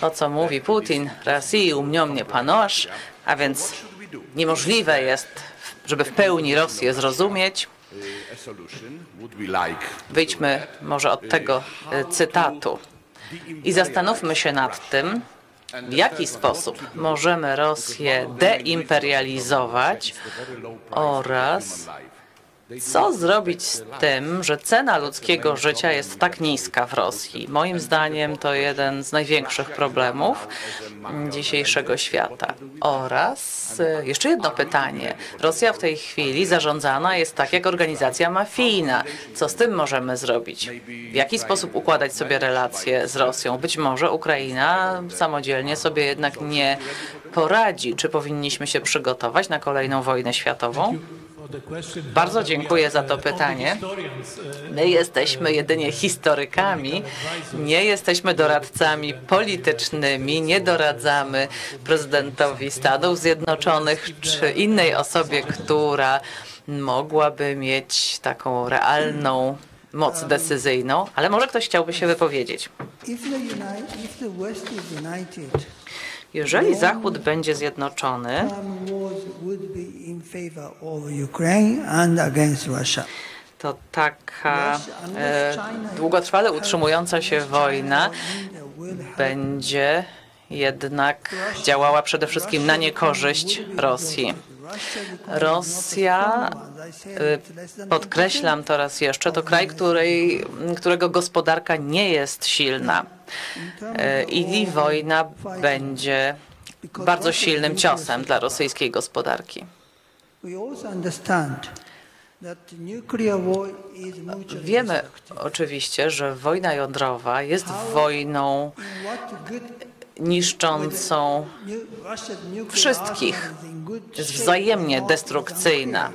to, co mówi Putin, Rosji umnią mnie panosz, a więc niemożliwe jest, żeby w pełni Rosję zrozumieć, Wyjdźmy może od tego e, cytatu i zastanówmy się nad tym, w jaki sposób możemy Rosję deimperializować oraz co zrobić z tym, że cena ludzkiego życia jest tak niska w Rosji? Moim zdaniem to jeden z największych problemów dzisiejszego świata. Oraz e, jeszcze jedno pytanie. Rosja w tej chwili zarządzana jest tak jak organizacja mafijna. Co z tym możemy zrobić? W jaki sposób układać sobie relacje z Rosją? Być może Ukraina samodzielnie sobie jednak nie poradzi. Czy powinniśmy się przygotować na kolejną wojnę światową? Bardzo dziękuję za to pytanie. My jesteśmy jedynie historykami, nie jesteśmy doradcami politycznymi, nie doradzamy prezydentowi Stanów Zjednoczonych czy innej osobie, która mogłaby mieć taką realną moc decyzyjną, ale może ktoś chciałby się wypowiedzieć. Jeżeli Zachód będzie zjednoczony, to taka e, długotrwale utrzymująca się wojna będzie jednak działała przede wszystkim na niekorzyść Rosji. Rosja, y, podkreślam to raz jeszcze, to kraj, której, którego gospodarka nie jest silna y, i wojna będzie bardzo silnym ciosem dla rosyjskiej gospodarki. Wiemy oczywiście, że wojna jądrowa jest wojną niszczącą wszystkich, jest wzajemnie destrukcyjna.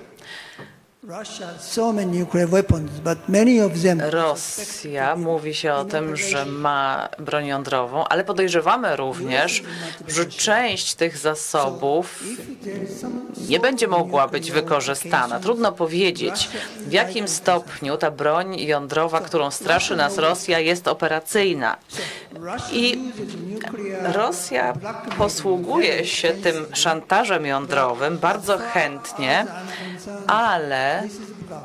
Rosja mówi się o tym, że ma broń jądrową, ale podejrzewamy również, że część tych zasobów nie będzie mogła być wykorzystana. Trudno powiedzieć, w jakim stopniu ta broń jądrowa, którą straszy nas Rosja, jest operacyjna. I Rosja posługuje się tym szantażem jądrowym bardzo chętnie, ale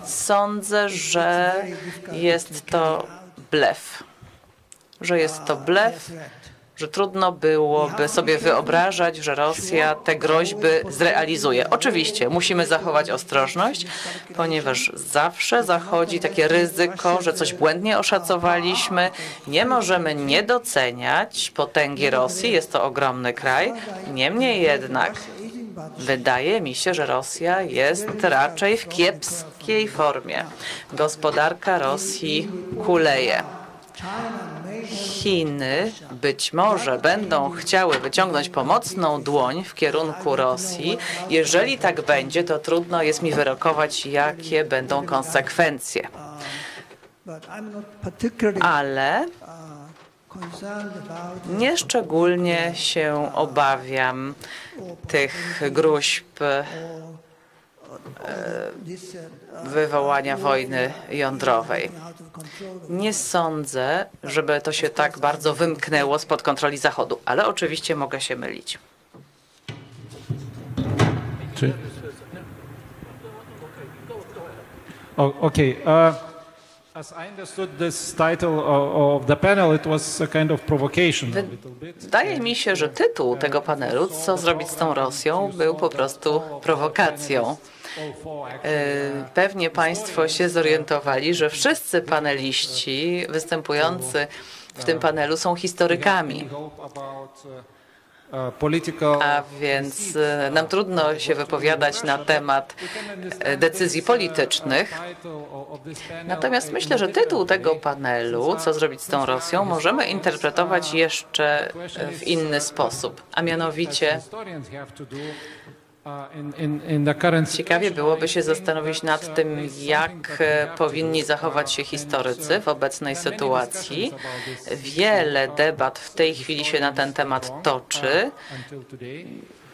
sądzę, że jest to blef. Że jest to blef, że trudno byłoby sobie wyobrażać, że Rosja te groźby zrealizuje. Oczywiście musimy zachować ostrożność, ponieważ zawsze zachodzi takie ryzyko, że coś błędnie oszacowaliśmy. Nie możemy nie doceniać potęgi Rosji, jest to ogromny kraj. Niemniej jednak Wydaje mi się, że Rosja jest raczej w kiepskiej formie. Gospodarka Rosji kuleje. Chiny być może będą chciały wyciągnąć pomocną dłoń w kierunku Rosji. Jeżeli tak będzie, to trudno jest mi wyrokować, jakie będą konsekwencje. Ale Nieszczególnie się obawiam tych gruźb wywołania wojny jądrowej. Nie sądzę, żeby to się tak bardzo wymknęło spod kontroli Zachodu, ale oczywiście mogę się mylić. Czy? Okay. Uh... Wydaje mi się, że tytuł tego panelu, co zrobić z tą Rosją, był po prostu prowokacją. E, pewnie Państwo się zorientowali, że wszyscy paneliści występujący w tym panelu są historykami. A więc e, nam trudno się wypowiadać na temat e, decyzji politycznych. Natomiast myślę, że tytuł tego panelu, co zrobić z tą Rosją, możemy interpretować jeszcze w inny sposób, a mianowicie Ciekawie byłoby się zastanowić nad tym, jak e, powinni zachować się historycy w obecnej sytuacji. Wiele debat w tej chwili się na ten temat toczy.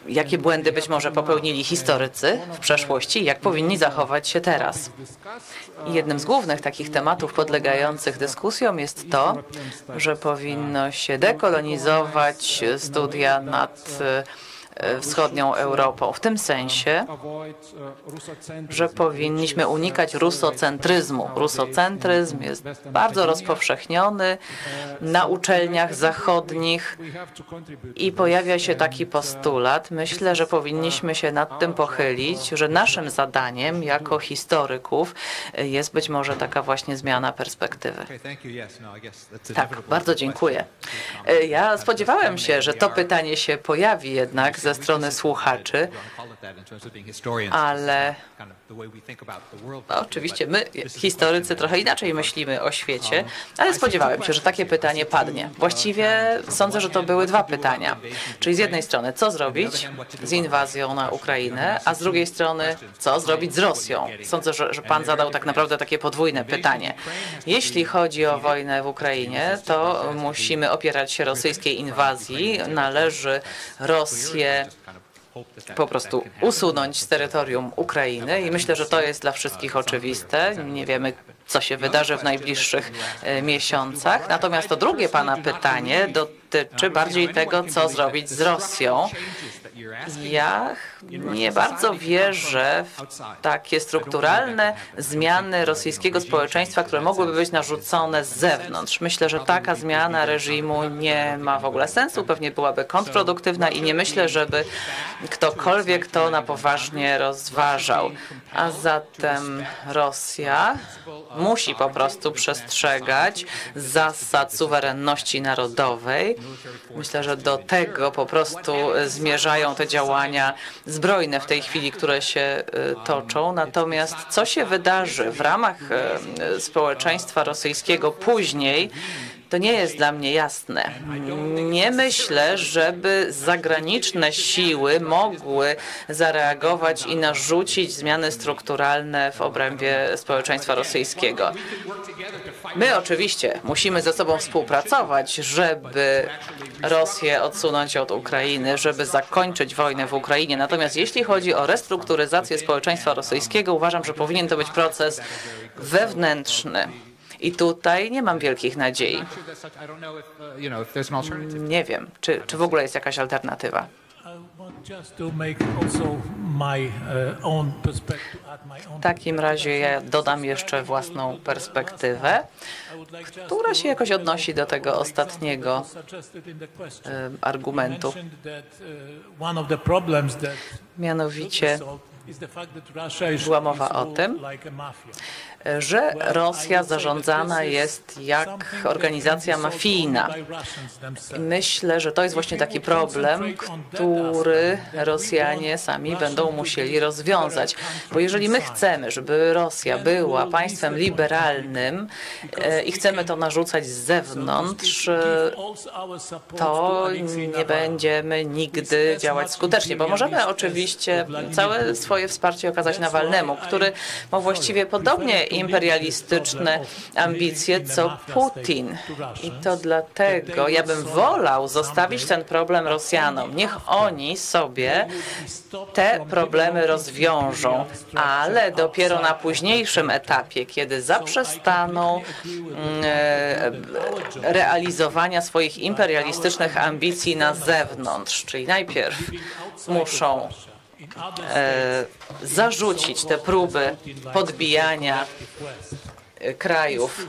Jakie błędy być może popełnili historycy w przeszłości, jak powinni zachować się teraz. Jednym z głównych takich tematów podlegających dyskusjom jest to, że powinno się dekolonizować studia nad wschodnią Europą. W tym sensie, że powinniśmy unikać rusocentryzmu. Rusocentryzm jest bardzo rozpowszechniony na uczelniach zachodnich i pojawia się taki postulat. Myślę, że powinniśmy się nad tym pochylić, że naszym zadaniem jako historyków jest być może taka właśnie zmiana perspektywy. Tak, bardzo dziękuję. E, ja spodziewałem się, że to pytanie się pojawi jednak ze strony słuchaczy, ale oczywiście my, historycy, trochę inaczej myślimy o świecie, ale spodziewałem się, że takie pytanie padnie. Właściwie sądzę, że to były dwa pytania. Czyli z jednej strony, co zrobić z inwazją na Ukrainę, a z drugiej strony, co zrobić z Rosją. Sądzę, że, że pan zadał tak naprawdę takie podwójne pytanie. Jeśli chodzi o wojnę w Ukrainie, to musimy opierać się rosyjskiej inwazji. Należy Rosję po prostu usunąć z terytorium Ukrainy i myślę, że to jest dla wszystkich oczywiste. Nie wiemy, co się wydarzy w najbliższych e, miesiącach. Natomiast to drugie Pana pytanie dotyczy bardziej tego, co zrobić z Rosją. Ja nie bardzo wierzę w takie strukturalne zmiany rosyjskiego społeczeństwa, które mogłyby być narzucone z zewnątrz. Myślę, że taka zmiana reżimu nie ma w ogóle sensu, pewnie byłaby kontrproduktywna i nie myślę, żeby ktokolwiek to na poważnie rozważał. A zatem Rosja musi po prostu przestrzegać zasad suwerenności narodowej. Myślę, że do tego po prostu zmierzają te działania zbrojne w tej chwili, które się y, toczą. Natomiast co się wydarzy w ramach y, społeczeństwa rosyjskiego później, to nie jest dla mnie jasne. Nie myślę, żeby zagraniczne siły mogły zareagować i narzucić zmiany strukturalne w obrębie społeczeństwa rosyjskiego. My oczywiście musimy ze sobą współpracować, żeby Rosję odsunąć od Ukrainy, żeby zakończyć wojnę w Ukrainie. Natomiast jeśli chodzi o restrukturyzację społeczeństwa rosyjskiego, uważam, że powinien to być proces wewnętrzny. I tutaj nie mam wielkich nadziei. Nie wiem, czy, czy w ogóle jest jakaś alternatywa. W takim razie ja dodam jeszcze własną perspektywę, która się jakoś odnosi do tego ostatniego e, argumentu. Mianowicie była mowa o tym, że Rosja zarządzana jest jak organizacja mafijna. Myślę, że to jest właśnie taki problem, który Rosjanie sami będą musieli rozwiązać. Bo jeżeli my chcemy, żeby Rosja była państwem liberalnym e, i chcemy to narzucać z zewnątrz, e, to nie będziemy nigdy działać skutecznie, bo możemy oczywiście całe swoje wsparcie okazać Nawalnemu, który ma właściwie podobnie imperialistyczne ambicje co Putin. I to dlatego ja bym wolał zostawić ten problem Rosjanom. Niech oni sobie te problemy rozwiążą, ale dopiero na późniejszym etapie, kiedy zaprzestaną mm, e, realizowania swoich imperialistycznych ambicji na zewnątrz, czyli najpierw muszą zarzucić te próby podbijania e, krajów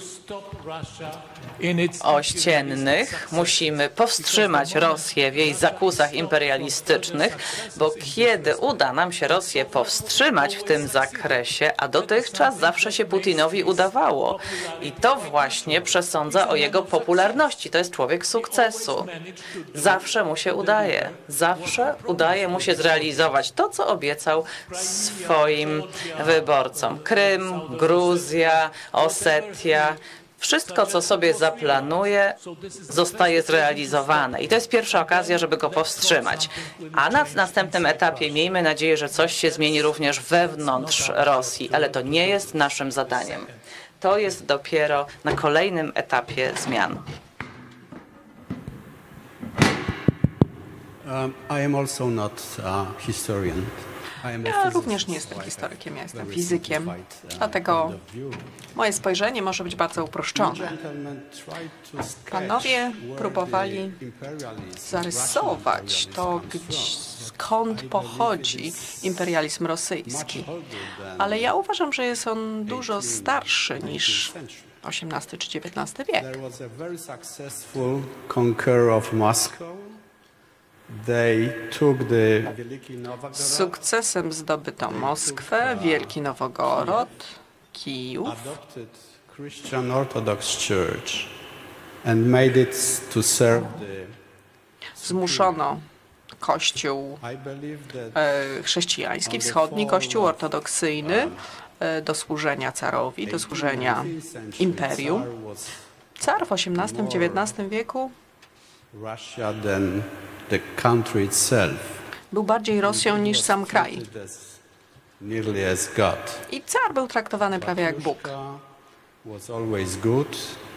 ościennych. Musimy powstrzymać Rosję w jej zakusach imperialistycznych, bo kiedy uda nam się Rosję powstrzymać w tym zakresie, a dotychczas zawsze się Putinowi udawało i to właśnie przesądza o jego popularności. To jest człowiek sukcesu. Zawsze mu się udaje. Zawsze udaje mu się zrealizować to, co obiecał swoim wyborcom. Krym, Gruzja, Osetia, wszystko, co sobie zaplanuje, zostaje zrealizowane. I to jest pierwsza okazja, żeby go powstrzymać. A na następnym etapie miejmy nadzieję, że coś się zmieni również wewnątrz Rosji, ale to nie jest naszym zadaniem. To jest dopiero na kolejnym etapie zmian. Um, I am also not a historian. Ja również nie jestem historykiem, ja jestem fizykiem, dlatego moje spojrzenie może być bardzo uproszczone. Panowie próbowali zarysować to, skąd pochodzi imperializm rosyjski, ale ja uważam, że jest on dużo starszy niż XVIII czy XIX wiek. Sukcesem zdobyto Moskwę, Wielki Nowogorod, Kijów. Zmuszono Kościół e, chrześcijański, wschodni Kościół ortodoksyjny e, do carowi, do służenia imperium. Car w XVIII-XIX wieku Był bardziej Rosją niż sam kraj. I car był traktowany prawie jak Bóg.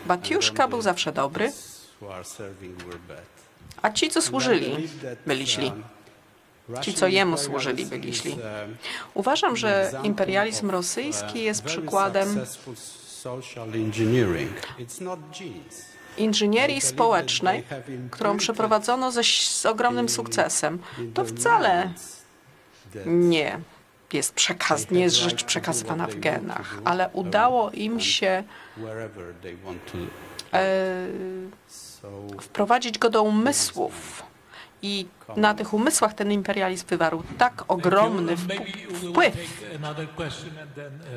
Batiuszka był zawsze dobry, a ci, co służyli, byli źli. Ci, co jemu służyli, byli źli. Uważam, że imperializm rosyjski jest przykładem inżynierii społecznej, którą przeprowadzono ze, z ogromnym sukcesem. To wcale nie jest przekaz, nie jest rzecz przekazywana w genach, ale udało im się e, wprowadzić go do umysłów. I na tych umysłach ten imperializm wywarł tak ogromny wp- wpływ,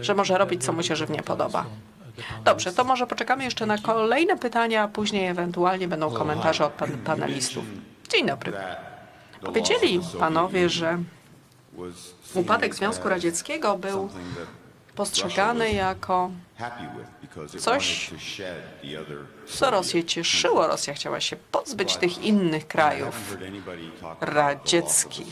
że może robić, co mu się żywnie podoba. Dobrze, to może poczekamy jeszcze na kolejne pytania, a później ewentualnie będą komentarze od pan panelistów. Dzień dobry. Powiedzieli panowie, że upadek Związku Radzieckiego był postrzegany jako coś, co Rosję cieszyło. Rosja chciała się pozbyć tych innych krajów radzieckich.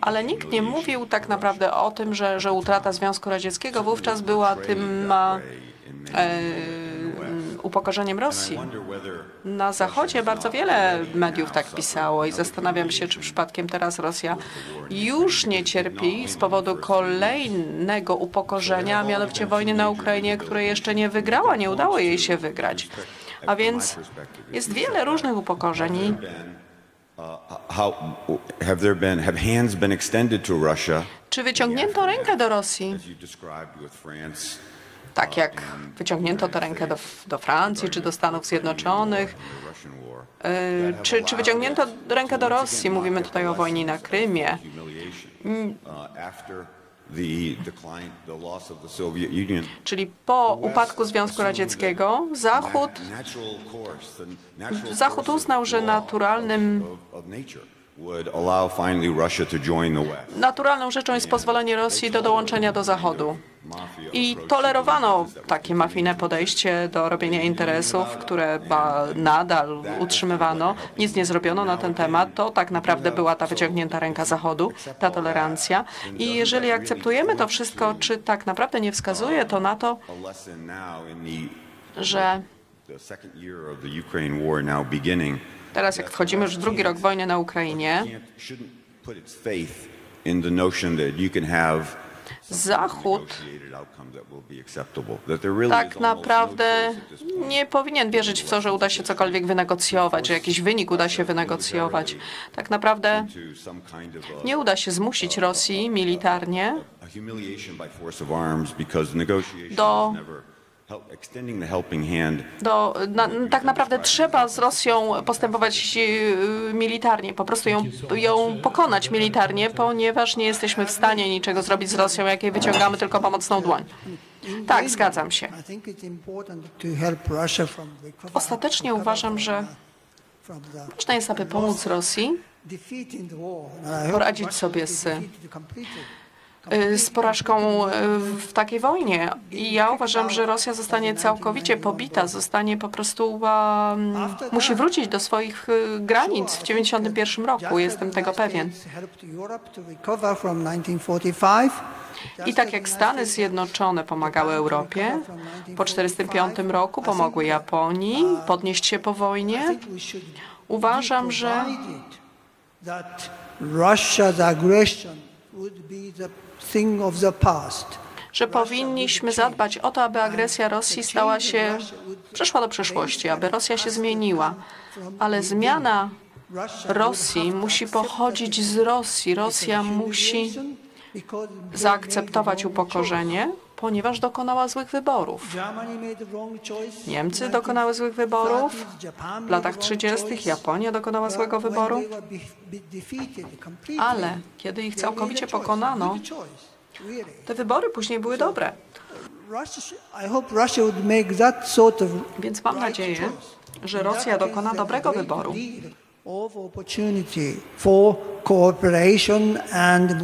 Ale nikt nie mówił tak naprawdę o tym, że, że utrata Związku Radzieckiego wówczas była tym e, upokorzeniem Rosji. Na Zachodzie bardzo wiele mediów tak pisało i zastanawiam się, czy przypadkiem teraz Rosja już nie cierpi z powodu kolejnego upokorzenia, a mianowicie wojny na Ukrainie, której jeszcze nie wygrała, nie udało jej się wygrać. A więc jest wiele różnych upokorzeń czy wyciągnięto rękę do Rosji, tak jak wyciągnięto tę rękę do, do Francji czy do Stanów Zjednoczonych, y, czy, czy wyciągnięto rękę do Rosji, mówimy tutaj o wojnie na Krymie, czyli po upadku Związku Radzieckiego, Zachód Zachód uznał, że naturalnym, naturalną rzeczą jest pozwolenie Rosji do dołączenia do Zachodu. I tolerowano takie mafijne podejście do robienia interesów, które nadal utrzymywano. Nic nie zrobiono na ten temat. To tak naprawdę była ta wyciągnięta ręka Zachodu, ta tolerancja. I jeżeli akceptujemy to wszystko, czy tak naprawdę nie wskazuje to na to, że teraz jak wchodzimy już w drugi rok wojny na Ukrainie, Zachód tak naprawdę nie powinien wierzyć w to, że uda się cokolwiek wynegocjować, że jakiś wynik uda się wynegocjować. Tak naprawdę nie uda się zmusić Rosji militarnie Do- do, na, tak naprawdę trzeba z Rosją postępować e, militarnie, po prostu ją, ją pokonać militarnie, ponieważ nie jesteśmy w stanie niczego zrobić z Rosją, jak jej wyciągamy tylko pomocną dłoń. Tak, zgadzam się. Ostatecznie uważam, że ważne jest, aby pomóc Rosji Poradzić sobie z- z porażką y, w takiej wojnie. I ja uważam, że Rosja zostanie całkowicie pobita, zostanie po prostu, um, musi wrócić do swoich y, granic w 1991 roku, jestem tego pewien. I tak jak Stany Zjednoczone pomagały Europie, po 1945 roku pomogły Japonii podnieść się po wojnie, uważam, że Russia's aggression would be the że powinniśmy zadbać o to, aby agresja Rosji stała się, przeszła do przeszłości, aby Rosja się zmieniła. Ale zmiana Rosji musi pochodzić z Rosji. Rosja musi zaakceptować upokorzenie, ponieważ dokonała złych wyborów. Niemcy dokonały złych wyborów, w latach 30. Japonia dokonała złego wyboru, ale kiedy ich całkowicie pokonano, te wybory później były dobre. Więc mam nadzieję, że Rosja dokona dobrego wyboru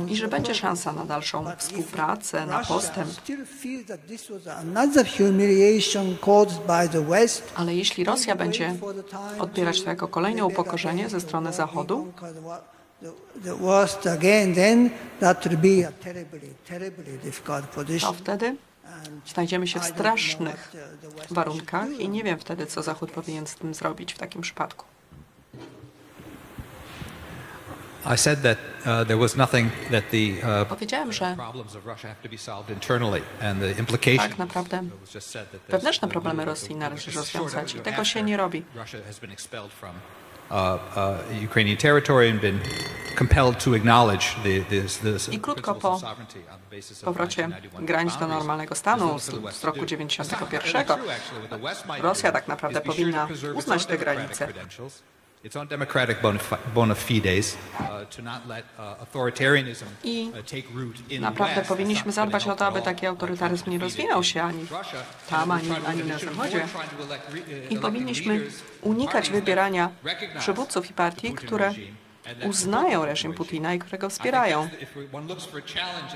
i że będzie szansa na dalszą współpracę, na postęp. Ale jeśli Rosja będzie odbierać to jako kolejne upokorzenie ze strony Zachodu, to wtedy znajdziemy się w strasznych warunkach i nie wiem wtedy, co Zachód powinien z tym zrobić w takim przypadku. I said that uh, there was nothing that the uh, Powiedziałem, że problems of Russia have to be solved internally, and the implication tak naprawdę was just said that there's wewnętrzne no problemy Rosji należy rozwiązać i tego się nie robi. Russia has been expelled from uh, Ukrainian territory and been compelled to acknowledge the, this, this I krótko po the powrocie 1991 granic do normalnego stanu z, the z roku to do. 91 It's not true, actually. What the West might Rosja tak naprawdę powinna uznać te granice. Its own democratic bona fi- bona fides, uh, to not let uh, authoritarianism uh, take root in the Naprawdę powinniśmy zadbać o to, aby taki autorytaryzm nie rozwinął się ani tam, ani, ani na Zachodzie. I powinniśmy unikać wybierania przywódców i partii, które uznają reżim Putin Putina i którego wspierają.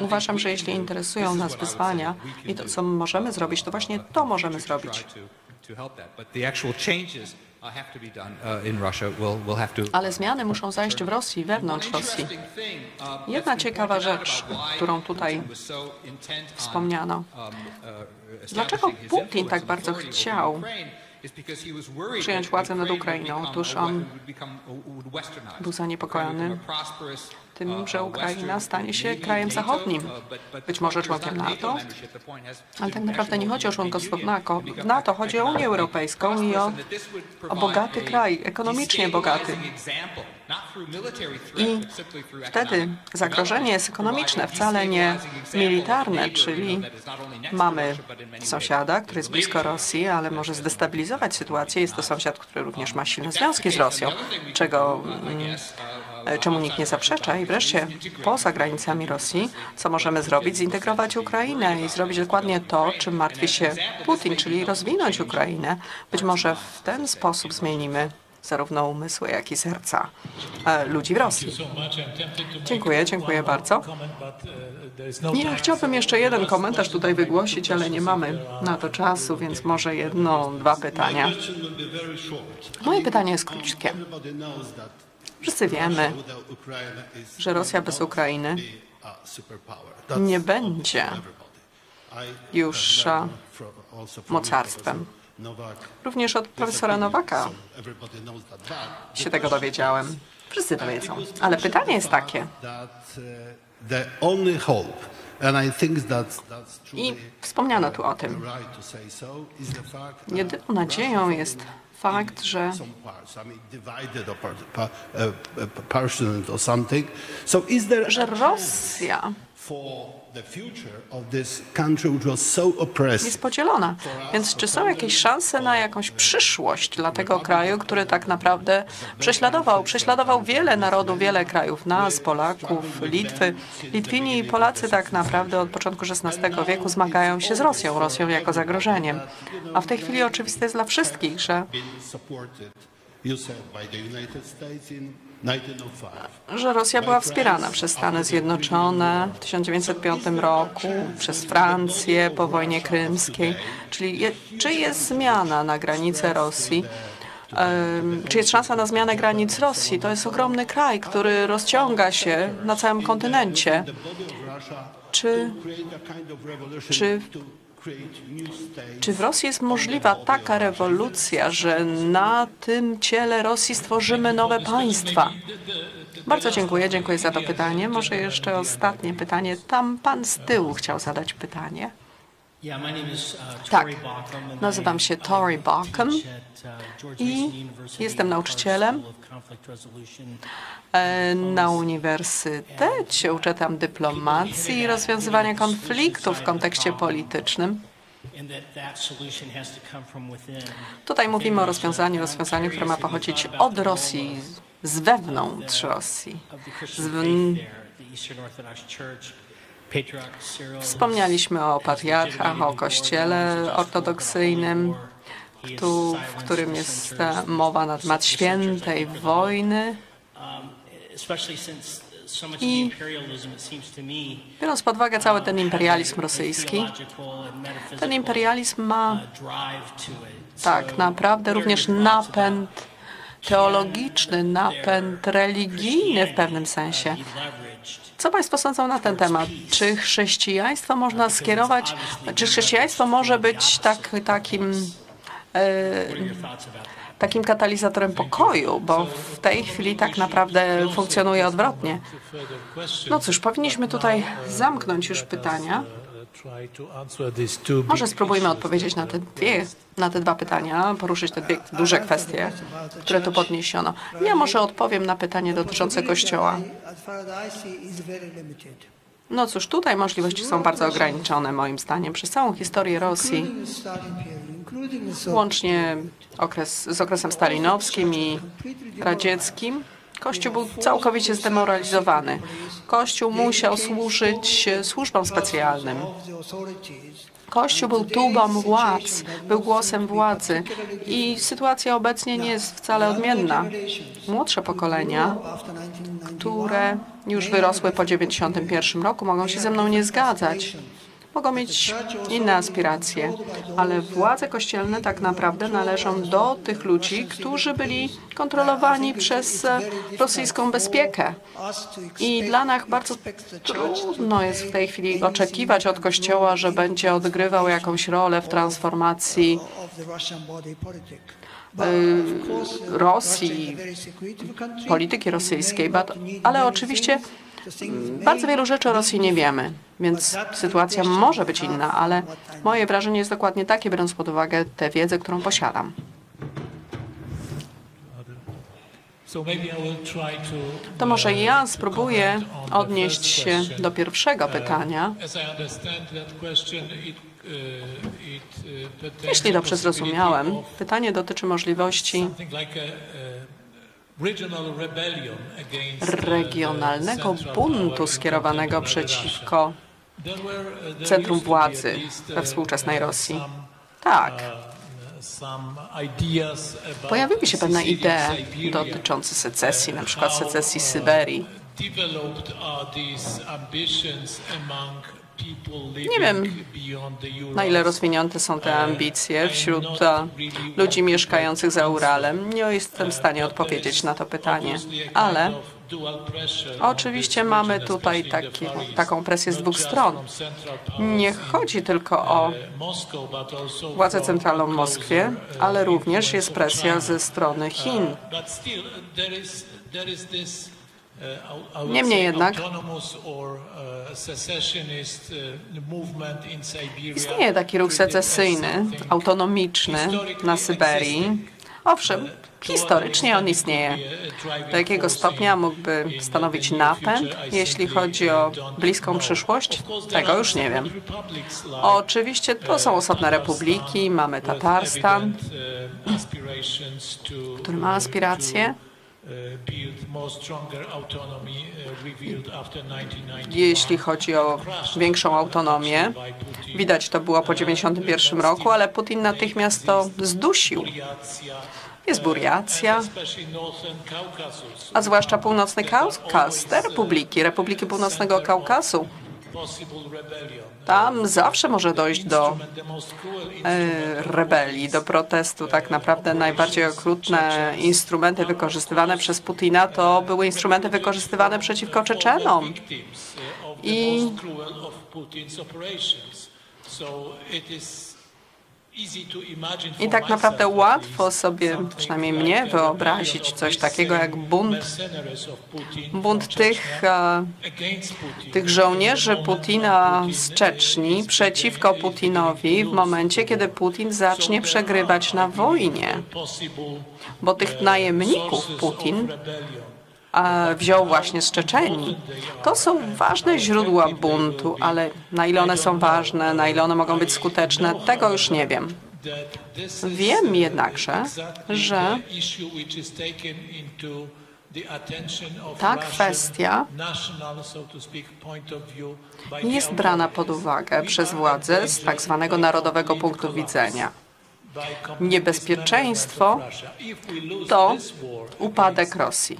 Uważam, że jeśli interesują nas wyzwania i to, co możemy zrobić, to właśnie to możemy zrobić. Uh, uh, Ale zmiany muszą zajść w Rosji, wewnątrz Rosji. Jedna ciekawa rzecz, którą tutaj wspomniano. Dlaczego Putin tak bardzo chciał przyjąć władzę nad Ukrainą? Otóż on był zaniepokojony tym, że Ukraina stanie się krajem zachodnim, być może członkiem NATO, ale tak naprawdę nie chodzi o członkostwo w NATO. Chodzi o Unię Europejską i o, o bogaty kraj, ekonomicznie bogaty. I wtedy zagrożenie jest ekonomiczne, wcale nie militarne, czyli mamy sąsiada, który jest blisko Rosji, ale może zdestabilizować sytuację. Jest to sąsiad, który również ma silne związki z Rosją, czego, czemu nikt nie zaprzecza. I wreszcie poza granicami Rosji, co możemy zrobić? Zintegrować Ukrainę i zrobić dokładnie to, czym martwi się Putin, czyli rozwinąć Ukrainę. Być może w ten sposób zmienimy zarówno umysły, jak i serca e, ludzi w Rosji. Dziękuję, dziękuję bardzo. Ja chciałbym jeszcze jeden komentarz tutaj wygłosić, ale nie mamy na to czasu, więc może jedno, dwa pytania. Moje pytanie jest krótkie. Wszyscy wiemy, że Rosja bez Ukrainy nie będzie już e, mocarstwem. Również od profesora Nowaka się tego dowiedziałem. Wszyscy to wiedzą. Ale pytanie jest takie. I wspomniano tu o tym. Jedyną nadzieją jest fakt, że że Rosja for the future of this country which was so oppressed? jest podzielona. Więc czy są jakieś szanse na jakąś przyszłość dla tego kraju, który tak naprawdę prześladował, prześladował wiele narodów, wiele krajów, nas, Polaków, Litwy. Litwini i Polacy tak naprawdę od początku XVI wieku zmagają się z Rosją, Rosją jako zagrożeniem. A w tej chwili oczywiste jest dla wszystkich, że been supported, you said, by the United States in 1905. że Rosja była wspierana przez Stany Zjednoczone w 1905 roku, przez Francję po wojnie krymskiej. Czyli je, czy jest zmiana na granicy Rosji? Czy jest szansa na zmianę granic Rosji? To jest ogromny kraj, który rozciąga się na całym kontynencie. Czy, czy, czy w Rosji jest możliwa taka rewolucja, że na tym ciele Rosji stworzymy nowe państwa? Bardzo dziękuję, dziękuję za to pytanie. Może jeszcze ostatnie pytanie. Tam pan z tyłu chciał zadać pytanie. Tak, nazywam się I Tory Bauckham teach at, uh, George i jestem nauczycielem. E, Na uniwersytecie uczę tam dyplomacji i rozwiązywania konfliktów w kontekście politycznym. Tutaj mówimy o rozwiązaniu, rozwiązaniu, które ma pochodzić od Rosji, z wewnątrz Rosji. Z. Wspomnieliśmy o patriarchach, o kościele ortodoksyjnym, tu, w którym jest mowa na temat świętej wojny. I biorąc pod uwagę cały ten imperializm rosyjski, ten imperializm ma tak naprawdę również napęd teologiczny, napęd religijny w pewnym sensie. Co Państwo sądzą na ten temat? Czy chrześcijaństwo można skierować, czy chrześcijaństwo może być tak, takim, takim katalizatorem pokoju, bo w tej chwili tak naprawdę funkcjonuje odwrotnie? No cóż, powinniśmy tutaj zamknąć już pytania. Może spróbujmy odpowiedzieć na te, dwie, na te dwa pytania, poruszyć te dwie duże kwestie, które tu podniesiono. Ja może odpowiem na pytanie dotyczące Kościoła. No cóż, tutaj możliwości są bardzo ograniczone moim zdaniem. Przez całą historię Rosji, Łącznie okres, z okresem stalinowskim i radzieckim, Kościół był całkowicie zdemoralizowany. Kościół musiał służyć służbom specjalnym. Kościół był tubą władz, był głosem władzy i sytuacja obecnie nie jest wcale odmienna. Młodsze pokolenia, after 1991 które już wyrosły po 1991 roku, mogą się ze mną nie zgadzać. Mogą mieć inne aspiracje, ale władze kościelne tak naprawdę należą do tych ludzi, którzy byli kontrolowani przez e, rosyjską bezpiekę. I dla nas bardzo trudno jest w tej chwili oczekiwać od Kościoła, że będzie odgrywał jakąś rolę w transformacji y, Rosji, polityki rosyjskiej, ale oczywiście bardzo wielu rzeczy o Rosji nie wiemy, więc sytuacja może być inna, ale moje wrażenie jest dokładnie takie, biorąc pod uwagę tę wiedzę, którą posiadam. To, może ja spróbuję odnieść się do pierwszego pytania. Jeśli dobrze zrozumiałem, pytanie dotyczy możliwości regionalnego buntu skierowanego przeciwko uh, centrum władzy least, uh, we współczesnej Rosji. Tak, uh, about pojawiły się pewne idee dotyczące secesji, na przykład secesji Syberii. Nie wiem? Na ile rozwinięte są te ambicje wśród e, ludzi mieszkających za Uralem? Nie jestem w stanie odpowiedzieć na to pytanie, ale oczywiście mamy tutaj taki, taką presję z dwóch stron. Nie chodzi tylko o władzę centralną w Moskwie, ale również jest presja ze strony Chin. Niemniej jednak istnieje taki ruch secesyjny, autonomiczny na Syberii. Owszem, historycznie on istnieje. Do jakiego stopnia mógłby stanowić napęd, jeśli chodzi o bliską przyszłość? Tego już nie wiem. Oczywiście to są osobne republiki, mamy Tatarstan, który ma aspiracje jeśli chodzi o większą autonomię. Widać to było po 1991 roku, ale Putin natychmiast to zdusił. Jest Buriacja, a zwłaszcza północny Kaukaz, te republiki, republiki północnego Kaukazu. Tam zawsze może dojść do e, rebelii, do protestu. Tak naprawdę najbardziej okrutne instrumenty wykorzystywane przez Putina to były instrumenty wykorzystywane przeciwko Czeczenom. I i tak naprawdę łatwo sobie, przynajmniej mnie, wyobrazić coś takiego jak bunt, bunt tych, e, tych żołnierzy Putina z Czeczni przeciwko Putinowi w momencie, kiedy Putin zacznie przegrywać na wojnie. Bo tych najemników Putin wziął właśnie z Czeczenii. To są ważne źródła buntu, ale na ile one są ważne, na ile one mogą być skuteczne, tego już nie wiem. Wiem jednakże, że ta kwestia jest brana pod uwagę przez władze z tak zwanego narodowego punktu widzenia. Niebezpieczeństwo to upadek Rosji.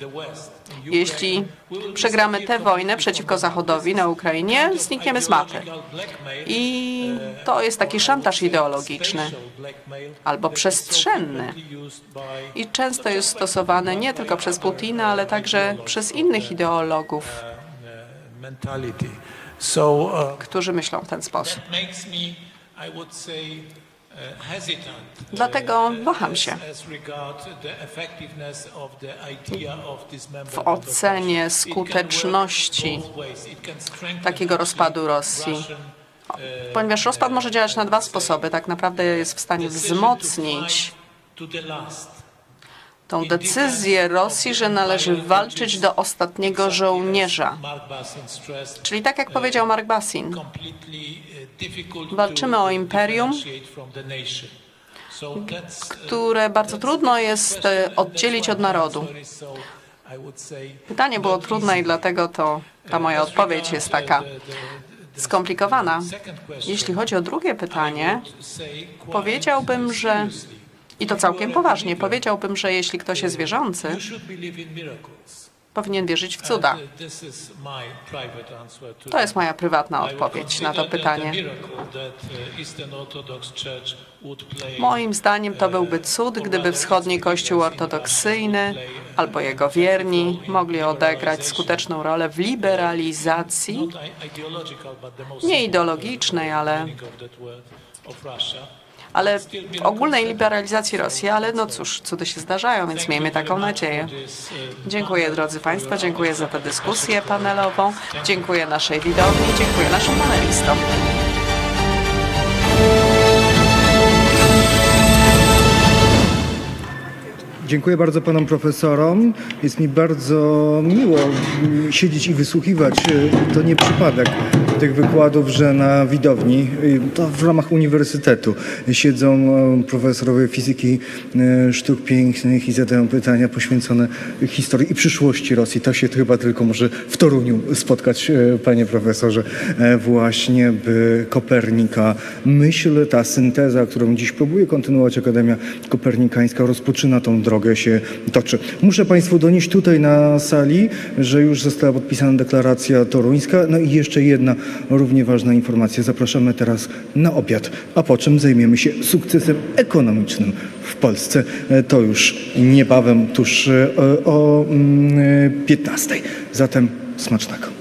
Jeśli przegramy tę wojnę przeciwko Zachodowi na Ukrainie, znikniemy z mapy. I to jest taki szantaż ideologiczny albo przestrzenny. I często jest stosowany nie tylko przez Putina, ale także przez innych ideologów, którzy myślą w ten sposób. Dlatego waham się w ocenie skuteczności takiego rozpadu Rosji. Ponieważ rozpad może działać na dwa sposoby, tak naprawdę jest w stanie wzmocnić. Tą decyzję Rosji, że należy walczyć do ostatniego żołnierza. Czyli tak jak powiedział Mark Basin, Walczymy o imperium, które bardzo trudno jest e, oddzielić od narodu. Pytanie było trudne i dlatego to ta moja odpowiedź jest taka skomplikowana. Jeśli chodzi o drugie pytanie, powiedziałbym, że i to całkiem poważnie, powiedziałbym, że jeśli ktoś jest wierzący, powinien wierzyć w cuda. To jest moja prywatna odpowiedź na to pytanie. Moim zdaniem to byłby cud, gdyby wschodni kościół ortodoksyjny albo jego wierni mogli odegrać skuteczną rolę w liberalizacji, nie ideologicznej, ale, ale ogólnej liberalizacji Rosji. Ale no cóż, cudy się zdarzają, więc miejmy taką nadzieję. Dziękuję drodzy Państwo, dziękuję za tę dyskusję panelową, dziękuję naszej widowni, dziękuję naszym panelistom. Dziękuję bardzo panom profesorom. Jest mi bardzo miło mm, siedzieć i wysłuchiwać. e, To nie przypadek tych wykładów, że na widowni, to w ramach uniwersytetu, siedzą e, profesorowie fizyki e, sztuk pięknych i zadają pytania poświęcone historii i przyszłości Rosji. To się chyba tylko może w Toruniu spotkać, e, panie profesorze, właśnie by Kopernika myśl, ta synteza, którą dziś próbuje kontynuować Akademia Kopernikańska, rozpoczyna tą drogę się toczy. Muszę Państwu donieść tutaj na sali, że już została podpisana deklaracja toruńska. No i jeszcze jedna równie ważna informacja. Zapraszamy teraz na obiad, a po czym zajmiemy się sukcesem ekonomicznym w Polsce. E, To już niebawem, tuż e, o mm, 15. Zatem smacznego.